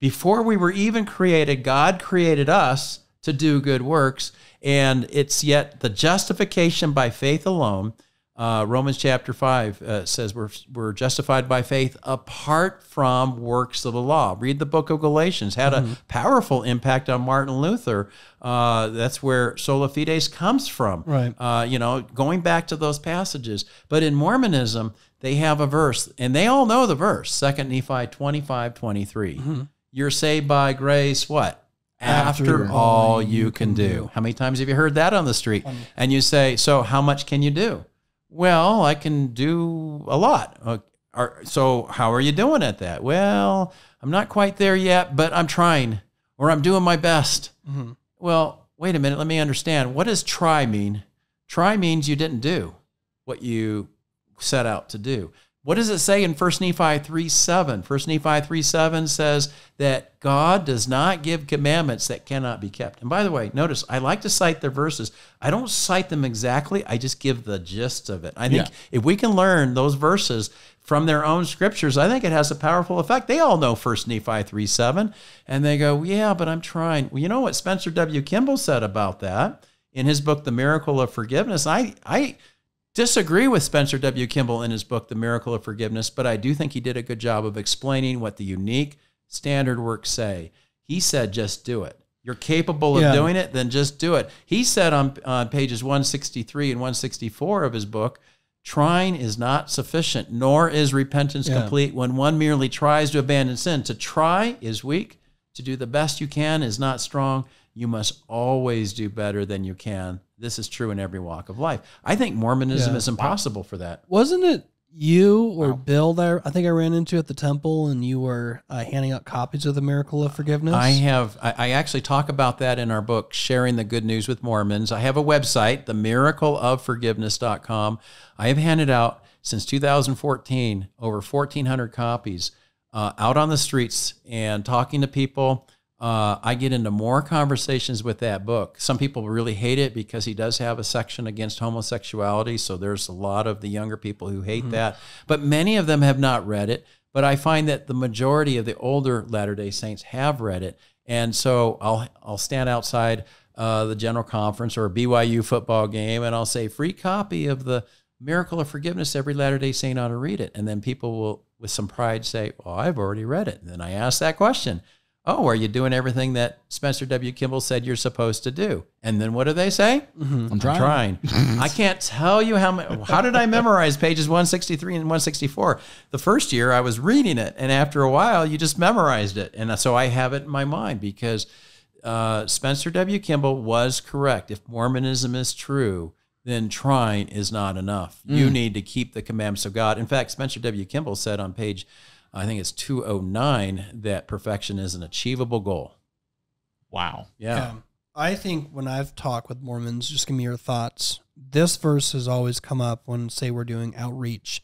Before we were even created, God created us to do good works, and it's yet the justification by faith alone. Uh, Romans chapter 5 uh, says we're, we're justified by faith apart from works of the law. Read the book of Galatians, had a powerful impact on Martin Luther. Uh, that's where sola fides comes from Right. uh, you know, going back to those passages. But in Mormonism, they have a verse, and they all know the verse, 2 Nephi 25, 23. You're saved by grace, what? After all you can do. How many times have you heard that on the street? And you say, So, how much can you do? Well, I can do a lot. Uh, are, so, how are you doing at that? Well, I'm not quite there yet, but I'm trying, or I'm doing my best. Mhm. Well, wait a minute. Let me understand. What does try mean? Try means you didn't do what you set out to do. What does it say in 1 Nephi 3 7? 1 Nephi 3 7 says that God does not give commandments that cannot be kept. And by the way, notice I like to cite their verses. I don't cite them exactly, I just give the gist of it. I think Yeah. if we can learn those verses from their own scriptures, I think it has a powerful effect. They all know 1 Nephi 3 7, and they go, Yeah, but I'm trying. Well, you know what Spencer W. Kimball said about that in his book, The Miracle of Forgiveness? I, I disagree with Spencer W. Kimball in his book, The Miracle of Forgiveness, but I do think he did a good job of explaining what the unique standard works say. He said, just do it. You're capable of Yeah. doing it, then just do it. He said on, on pages 163 and 164 of his book, trying is not sufficient, nor is repentance Yeah. complete when one merely tries to abandon sin. To try is weak, to do the best you can is not strong. You must always do better than you can. This is true in every walk of life. I think Mormonism Yeah. is impossible for that. Wasn't it you or Bill there? I think I ran into at the temple, and you were uh, handing out copies of the Miracle of Forgiveness. I have, I, I actually talk about that in our book, Sharing the Good News with Mormons. I have a website, themiracleofforgiveness.com. I have handed out since 2014 over 1,400 copies uh, out on the streets and talking to people. Uh, I get into more conversations with that book. Some people really hate it because he does have a section against homosexuality. So there's a lot of the younger people who hate that. But many of them have not read it. But I find that the majority of the older Latter Day Saints have read it, and so I'll I'll stand outside uh, the general conference or a BYU football game, and I'll say free copy of the Miracle of Forgiveness. Every Latter Day Saint ought to read it, and then people will, with some pride, say, "Well, I've already read it." And then I ask that question. Oh, are you doing everything that Spencer W. Kimball said you're supposed to do? And then what do they say? I'm trying. I can't tell you how many. How did I memorize pages 163 and 164? The first year I was reading it, and after a while, you just memorized it, and so I have it in my mind because uh, Spencer W. Kimball was correct. If Mormonism is true, then trying is not enough. You need to keep the commandments of God. In fact, Spencer W. Kimball said on page, I think it's 209, that perfection is an achievable goal. Wow. Yeah. Um, I think when I've talked with Mormons, just give me your thoughts. This verse has always come up when, say, we're doing outreach.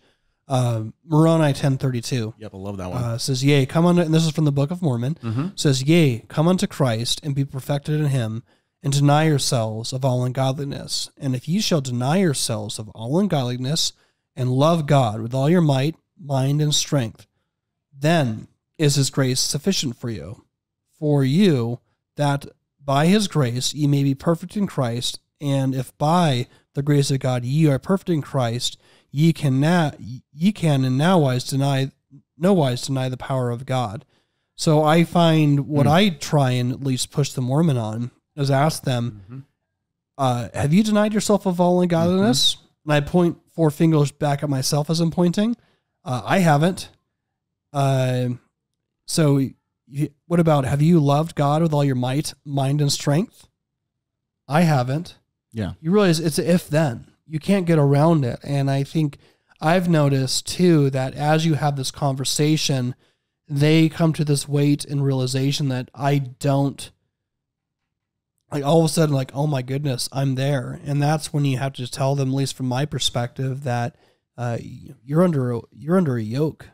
Um, Moroni ten thirty two Yep, I love that one. uh, says, "Yea, come unto," and this is from the book of Mormon. Mhm. Says, "Yea, come unto Christ and be perfected in Him, and deny yourselves of all ungodliness. And if ye shall deny yourselves of all ungodliness, and love God with all your might, mind, and strength, then is His grace sufficient for you, for you that by His grace ye may be perfect in Christ. And if by the grace of God ye are perfect in Christ, ye can now ye can in no wise deny no wise deny the power of God. So I find what I try and at least push the Mormon on is ask them, uh, have you denied yourself of all ungodliness? And I point four fingers back at myself as I'm pointing. Uh, I haven't. Uh, so what about have you loved God with all your might, mind, and strength? I haven't yeah. you realize it's a if then. You can't get around it. And I think I've noticed too that as you have this conversation, they come to this weight and realization that I don't like all of a sudden like, oh my goodness, I'm there. And that's when you have to tell them, at least from my perspective, that uh, you're under a, you're under a yoke.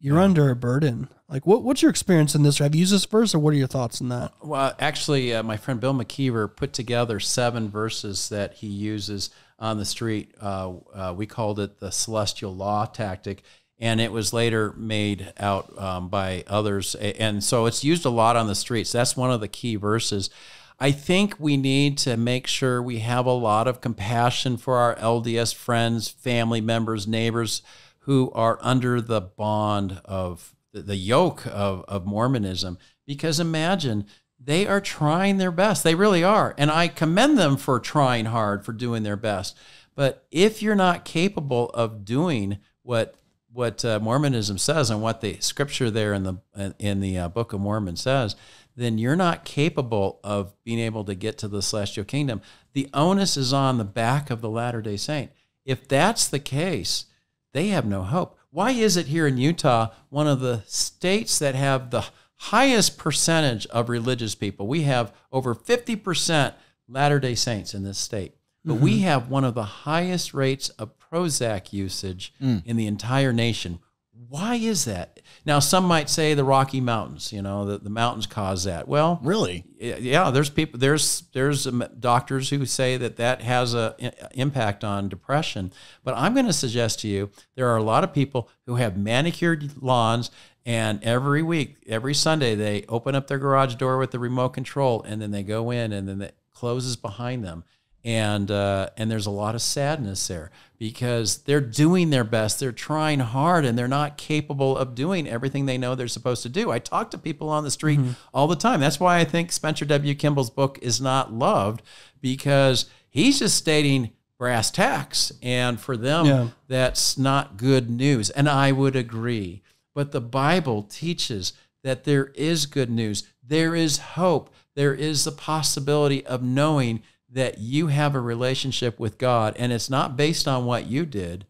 You're under a burden. Like what what's your experience in this? Have you used this verse or what are your thoughts on that? Well, actually, uh, my friend Bill McKeever put together seven verses that he uses on the street. Uh, uh, we called it the celestial law tactic, and it was later made out um, by others. And so it's used a lot on the streets. That's one of the key verses. I think we need to make sure we have a lot of compassion for our LDS friends, family members, neighbors who are under the bond of the, yoke of, of Mormonism. Because imagine they are trying their best. They really are. And I commend them for trying hard, for doing their best. But if you're not capable of doing what what uh, Mormonism says and what the scripture there in the in the uh, Book of Mormon says, then you're not capable of being able to get to the celestial kingdom. The onus is on the back of the Latter Day Saint. If that's the case, they have no hope. Why is it here in Utah, one of the states that have the highest percentage of religious people? We have over 50% Latter day Saints in this state, but we mm-hmm. have one of the highest rates of Prozac usage mm. in the entire nation. Why is that? Now, some might say the Rocky Mountains, you know, the, the mountains cause that. Well, Really? yeah there's people there's there's um, doctors who say that that has a i- impact on depression but i'm going to suggest to you there are a lot of people who have manicured lawns and every week every sunday they open up their garage door with the remote control and then they go in and then it closes behind them and uh, and there's a lot of sadness there because they're doing their best, they're trying hard, and they're not capable of doing everything they know they're supposed to do. I talk to people on the street all the time. That's why I think Spencer W. Kimball's book is not loved because he's just stating brass tacks, and for them, Yeah. that's not good news. And I would agree. But the Bible teaches that there is good news. There is hope. There is the possibility of knowing that you have a relationship with God, and it's not based on what you did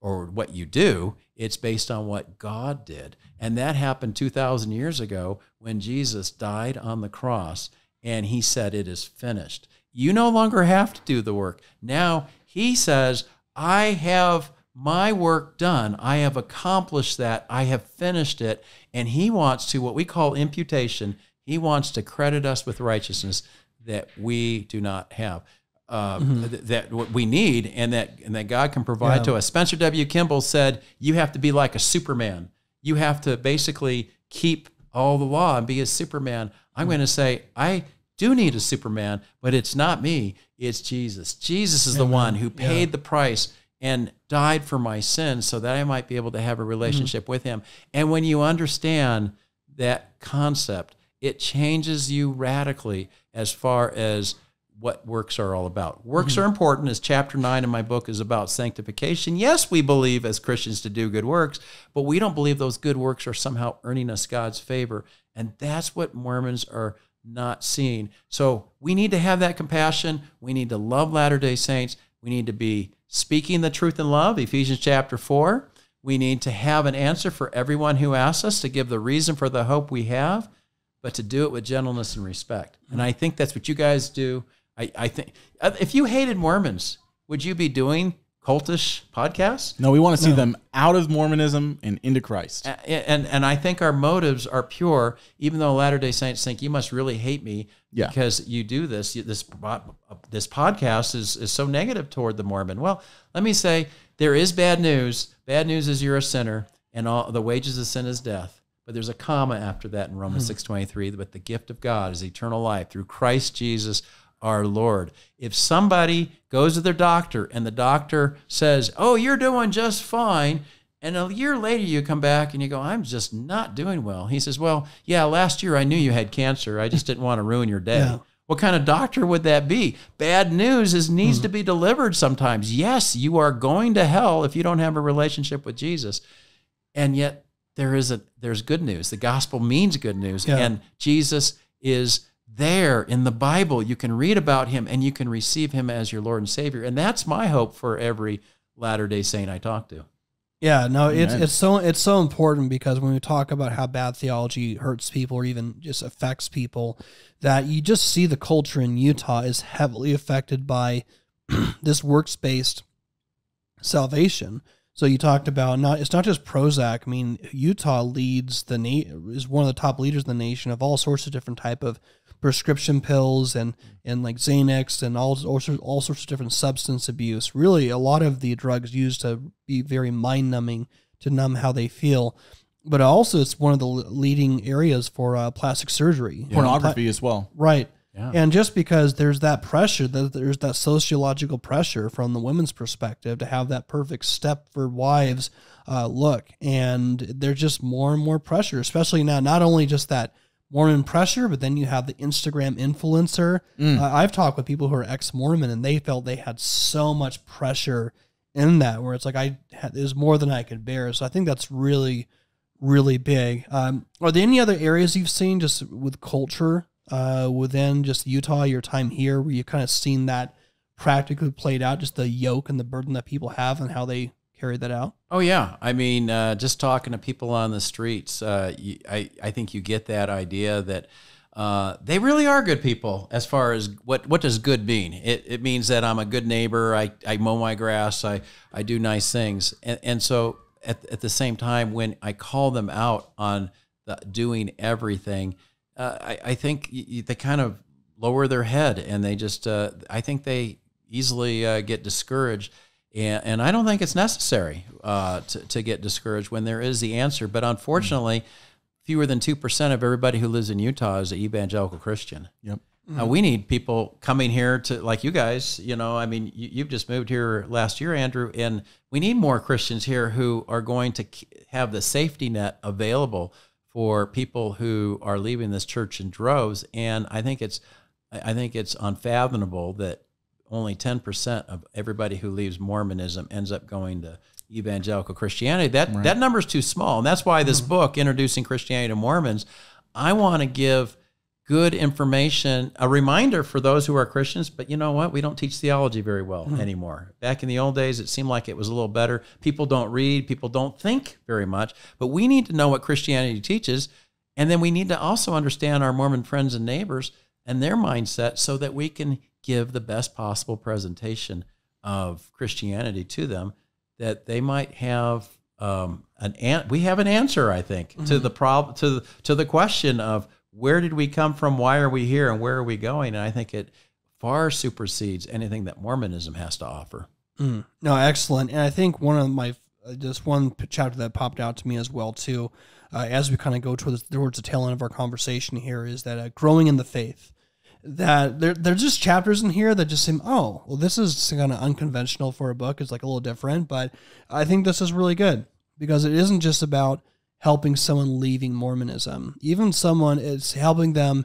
or what you do, it's based on what God did. And that happened 2,000 years ago when Jesus died on the cross and he said, It is finished. You no longer have to do the work. Now he says, I have my work done. I have accomplished that. I have finished it. And he wants to, what we call imputation, he wants to credit us with righteousness that we do not have. Uh, mm-hmm. th- that what we need and that and that God can provide Yeah. to us. Spencer W. Kimball said, "You have to be like a Superman. You have to basically keep all the law and be a Superman." I'm mm. going to say, I do need a Superman, but it's not me. It's Jesus. Jesus is the one who paid the price and died for my sins so that I might be able to have a mm-hmm. relationship with him. And when you understand that concept, it changes you radically as far as what works are all about. Works mm-hmm. are important, as chapter nine in my book is about sanctification. Yes, we believe as Christians to do good works, but we don't believe those good works are somehow earning us God's favor. And that's what Mormons are not seeing. So we need to have that compassion. We need to love Latter day Saints. We need to be speaking the truth in love, Ephesians chapter 4. We need to have an answer for everyone who asks us to give the reason for the hope we have, but to do it with gentleness and respect. And I think that's what you guys do. I, I think uh, if you hated Mormons, would you be doing cultish podcasts? No, we want to see them out of Mormonism and into Christ. A- And and I think our motives are pure, even though Latter Day Saints think you must really hate me Yeah. because you do this. This uh, this podcast is is so negative toward the Mormon. Well, let me say there is bad news. Bad news is you're a sinner, and all the wages of sin is death. But there's a comma after that in Romans hmm. six twenty three. But the gift of God is eternal life through Christ Jesus our Lord. If somebody goes to their doctor and the doctor says, "Oh, you're doing just fine," and a year later you come back and you go, "I'm just not doing well," he says, "Well, yeah, last year I knew you had cancer. I just didn't want to ruin your day." Yeah. What kind of doctor would that be? Bad news is needs hmm. to be delivered sometimes. Yes, you are going to hell if you don't have a relationship with Jesus. And yet there is a there's good news. The gospel means good news. Yeah. And Jesus is there in the Bible. You can read about him and you can receive him as your Lord and Savior. And that's my hope for every Latter-day Saint I talk to. Yeah, no, it's it's so it's so important because when we talk about how bad theology hurts people or even just affects people, that you just see the culture in Utah is heavily affected by this works based salvation. So you talked about not it's not just Prozac. I mean, Utah leads the na- is one of the top leaders in the nation of all sorts of different type of prescription pills and and like Xanax and all all sorts, all sorts of different substance abuse. Really, a lot of the drugs used to be very mind numbing to numb how they feel. But also, it's one of the leading areas for uh, plastic surgery, Pornography as well. Right. Yeah. And just because there's that pressure, that there's that sociological pressure from the women's perspective to have that perfect Stepford wives uh, look, and there's just more and more pressure, especially now. Not only just that Mormon pressure, but then you have the Instagram influencer. Uh, I've talked with people who are ex-Mormon, and they felt they had so much pressure in that, where it's like I had, it was more than I could bear. So I think that's really really big. Um, are there any other areas you've seen just with culture uh, within just Utah, your time here, where you kind of seen that practically played out, just the yoke and the burden that people have and how they carry that out? Oh yeah, I mean, uh, just talking to people on the streets, uh, you, I I think you get that idea that uh, they really are good people. As far as what what does good mean? It, it means that I'm a good neighbor. I, I mow my grass. I I do nice things. And and so at at the same time, when I call them out on the doing everything, uh, I I think y- they kind of lower their head and they just uh, I think they easily uh, get discouraged. And, and I don't think it's necessary uh, to, to get discouraged when there is the answer. But unfortunately, fewer than 2% of everybody who lives in Utah is an evangelical Christian. Yep. Uh, we need people coming here to, like you guys, you know, I mean, you, you've just moved here last year, Andrew, and we need more Christians here who are going to have the safety net available for people who are leaving this church in droves. And I think it's, I think it's unfathomable that only 10% of everybody who leaves Mormonism ends up going to evangelical Christianity. That that number is too small. And that's why this mm-hmm. book, Introducing Christianity to Mormons, I want to give good information, a reminder for those who are Christians, but you know what? We don't teach theology very well anymore. Back in the old days, it seemed like it was a little better. People don't read, people don't think very much, but we need to know what Christianity teaches. And then we need to also understand our Mormon friends and neighbors and their mindset so that we can give the best possible presentation of Christianity to them that they might have um, an, an we have an answer I think to the problem to to the question of where did we come from why are we here and where are we going and I think it far supersedes anything that Mormonism has to offer. Mm. No, excellent. And I think one of my uh, just one chapter that popped out to me as well too, uh, as we kind of go towards towards the tail end of our conversation here, is that uh, growing in the faith. That there there's just chapters in here that just seem oh well this is kind of unconventional for a book it's like a little different but I think this is really good because it isn't just about helping someone leaving Mormonism even someone it's helping them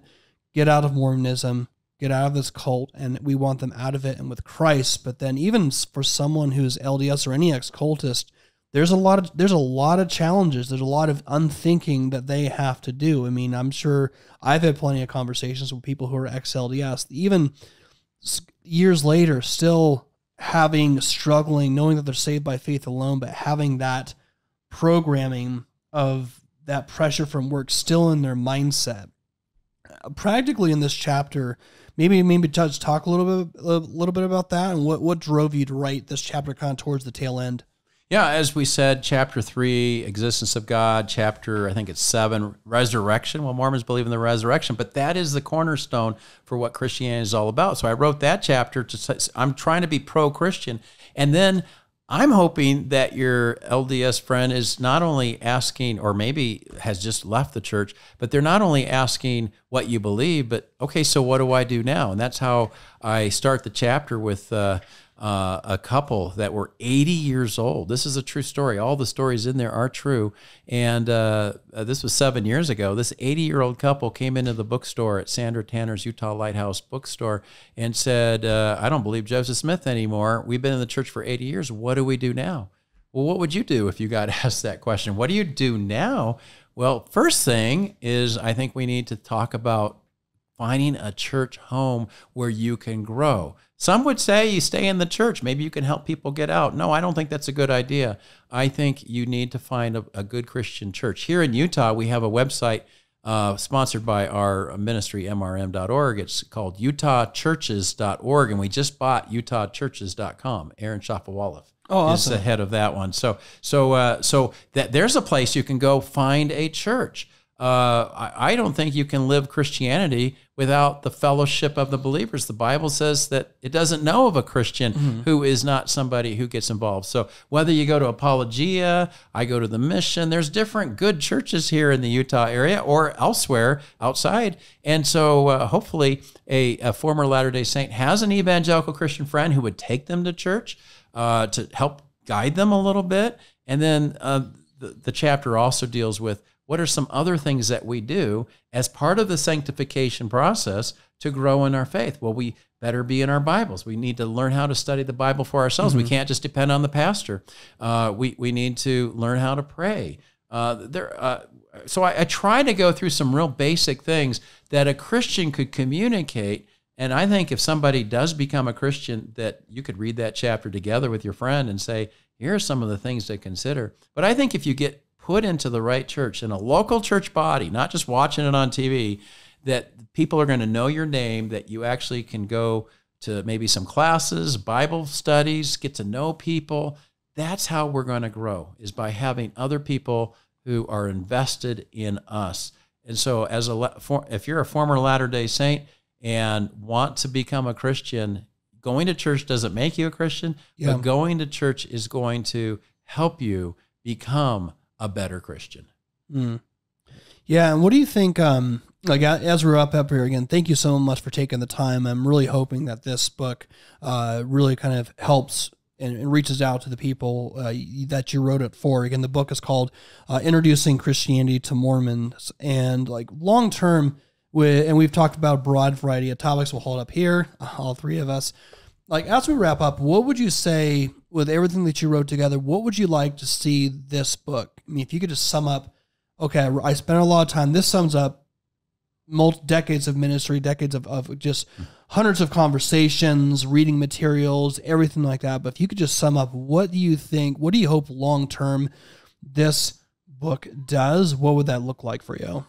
get out of Mormonism get out of this cult and we want them out of it and with Christ. But then even for someone who's LDS or any ex-cultist, there's a lot of there's a lot of challenges. There's a lot of unthinking that they have to do. I mean, I'm sure I've had plenty of conversations with people who are ex LDS, even years later, still having struggling, knowing that they're saved by faith alone, but having that programming of that pressure from work still in their mindset. Practically in this chapter, maybe maybe just talk a little bit a little bit about that and what what drove you to write this chapter kind of towards the tail end. Yeah, as we said, chapter three, existence of God, chapter, I think it's seven, resurrection. Well, Mormons believe in the resurrection, but that is the cornerstone for what Christianity is all about. So I wrote that chapter to say, I'm trying to be pro Christian. And then I'm hoping that your LDS friend is not only asking, or maybe has just left the church, but they're not only asking what you believe, but okay, so what do I do now? And that's how I start the chapter with. Uh, uh, a couple that were 80 years old. This is a true story. All the stories in there are true. And uh, uh this was seven years ago. This 80 year old couple came into the bookstore at Sandra Tanner's Utah Lighthouse bookstore and said, uh, I don't believe Joseph Smith anymore. We've been in the church for 80 years. What do we do now? Well, what would you do if you got asked that question? What do you do now? Well, first thing is, I think we need to talk about finding a church home where you can grow. Some would say you stay in the church. Maybe you can help people get out. No, I don't think that's a good idea. I think you need to find a, a good Christian church. Here in Utah, we have a website uh, sponsored by our ministry, mrm.org. It's called utahchurches.org, and we just bought utahchurches.com. Aaron Shafovaloff oh, awesome. is the head of that one. So, so, uh, so that there's a place you can go find a church. Uh, I, I, don't think you can live Christianity without the fellowship of the believers. The Bible says that it doesn't know of a Christian mm-hmm. who is not somebody who gets involved. So whether you go to Apologia, I go to the Mission, there's different good churches here in the Utah area or elsewhere outside. And so uh, hopefully a, a former Latter day Saint has an evangelical Christian friend who would take them to church uh, to help guide them a little bit. And then uh, the, the chapter also deals with what are some other things that we do as part of the sanctification process to grow in our faith? Well, we better be in our Bibles. We need to learn how to study the Bible for ourselves. Mm-hmm. We can't just depend on the pastor. Uh, we, we need to learn how to pray. Uh, there, uh, so I, I try to go through some real basic things that a Christian could communicate. And I think if somebody does become a Christian, that you could read that chapter together with your friend and say, here are some of the things to consider. But I think if you get put into the right church in a local church body, not just watching it on TV, that people are going to know your name, that you actually can go to maybe some classes, Bible studies, get to know people. That's how we're going to grow is by having other people who are invested in us. And so as a if you're a former Latter-day Saint and want to become a Christian, going to church doesn't make you a Christian, yeah. but going to church is going to help you become a better Christian. Mm. Yeah, and what do you think? Um, like as we're up up here again, thank you so much for taking the time. I'm really hoping that this book uh, really kind of helps and, and, reaches out to the people uh, that you wrote it for. Again, the book is called uh, "Introducing Christianity to Mormons," and like long term, with and we've talked about a broad variety of topics. We'll hold up here, all three of us. Like as we wrap up, what would you say with everything that you wrote together? What would you like to see this book I mean, if you could just sum up, okay, I spent a lot of time. This sums up multi decades of ministry, decades of, of just hundreds of conversations, reading materials, everything like that. But if you could just sum up, what do you think? What do you hope long term this book does? What would that look like for you?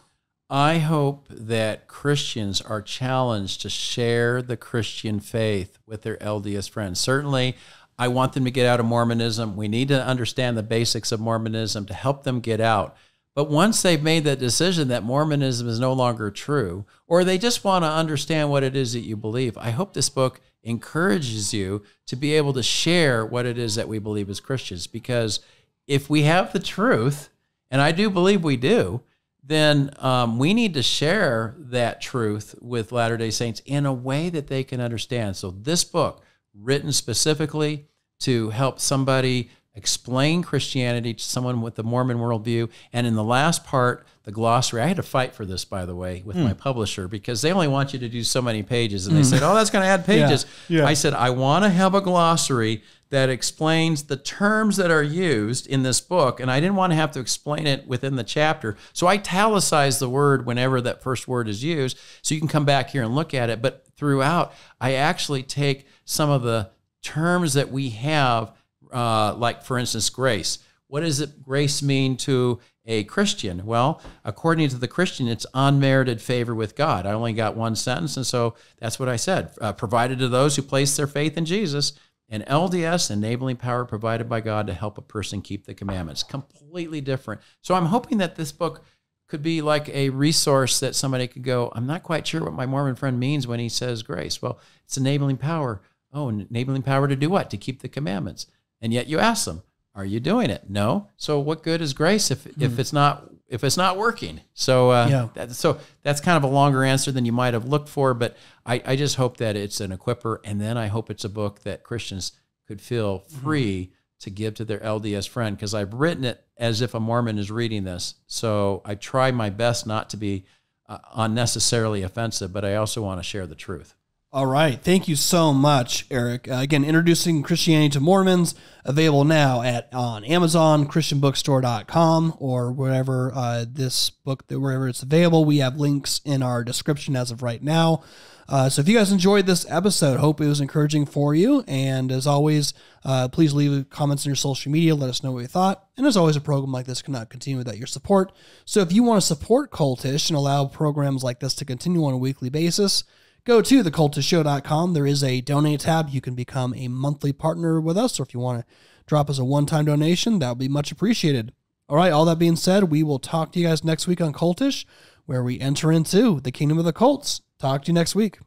I hope that Christians are challenged to share the Christian faith with their LDS friends. Certainly, I want them to get out of Mormonism. We need to understand the basics of Mormonism to help them get out. But once they've made that decision that Mormonism is no longer true, or they just want to understand what it is that you believe, I hope this book encourages you to be able to share what it is that we believe as Christians. Because if we have the truth, and I do believe we do, then um, we need to share that truth with Latter day Saints in a way that they can understand. So, this book, written specifically to help somebody explain Christianity to someone with the Mormon worldview. And in the last part, the glossary, I had to fight for this, by the way, with mm. my publisher because they only want you to do so many pages. And they mm. said, oh, that's going to add pages. Yeah. Yeah. I said, I want to have a glossary that explains the terms that are used in this book. And I didn't want to have to explain it within the chapter. So I italicize the word whenever that first word is used. So you can come back here and look at it. But throughout, I actually take some of the terms that we have, uh, like for instance, grace. What does it grace mean to a Christian? Well, according to the Christian, it's unmerited favor with God. I only got one sentence, and so that's what I said. Uh, provided to those who place their faith in Jesus, and LDS, enabling power provided by God to help a person keep the commandments. Completely different. So I'm hoping that this book could be like a resource that somebody could go, I'm not quite sure what my Mormon friend means when he says grace. Well, it's enabling power. Oh, enabling power to do what? To keep the commandments. And yet you ask them, are you doing it? No. So what good is grace if, if hmm. it's not if it's not working? So uh, yeah. That, so that's kind of a longer answer than you might have looked for, but I, I just hope that it's an equiper, and then I hope it's a book that Christians could feel mm-hmm. free mm-hmm. To give to their LDS friend because I've written it as if a Mormon is reading this. So I try my best not to be uh, unnecessarily offensive, but I also want to share the truth. All right. Thank you so much, Eric. Uh, again, introducing Christianity to Mormons, available now at on Amazon, ChristianBookstore.com, or wherever uh, this book, wherever it's available. We have links in our description as of right now. Uh, so if you guys enjoyed this episode, hope it was encouraging for you. And as always, uh, please leave comments in your social media. Let us know what you thought. And as always, a program like this cannot continue without your support. So if you want to support Cultish and allow programs like this to continue on a weekly basis, go to thecultishshow.com. There is a donate tab. You can become a monthly partner with us, or if you want to drop us a one time donation, that would be much appreciated. All right, all that being said, we will talk to you guys next week on Cultish, where we enter into the kingdom of the cults. Talk to you next week.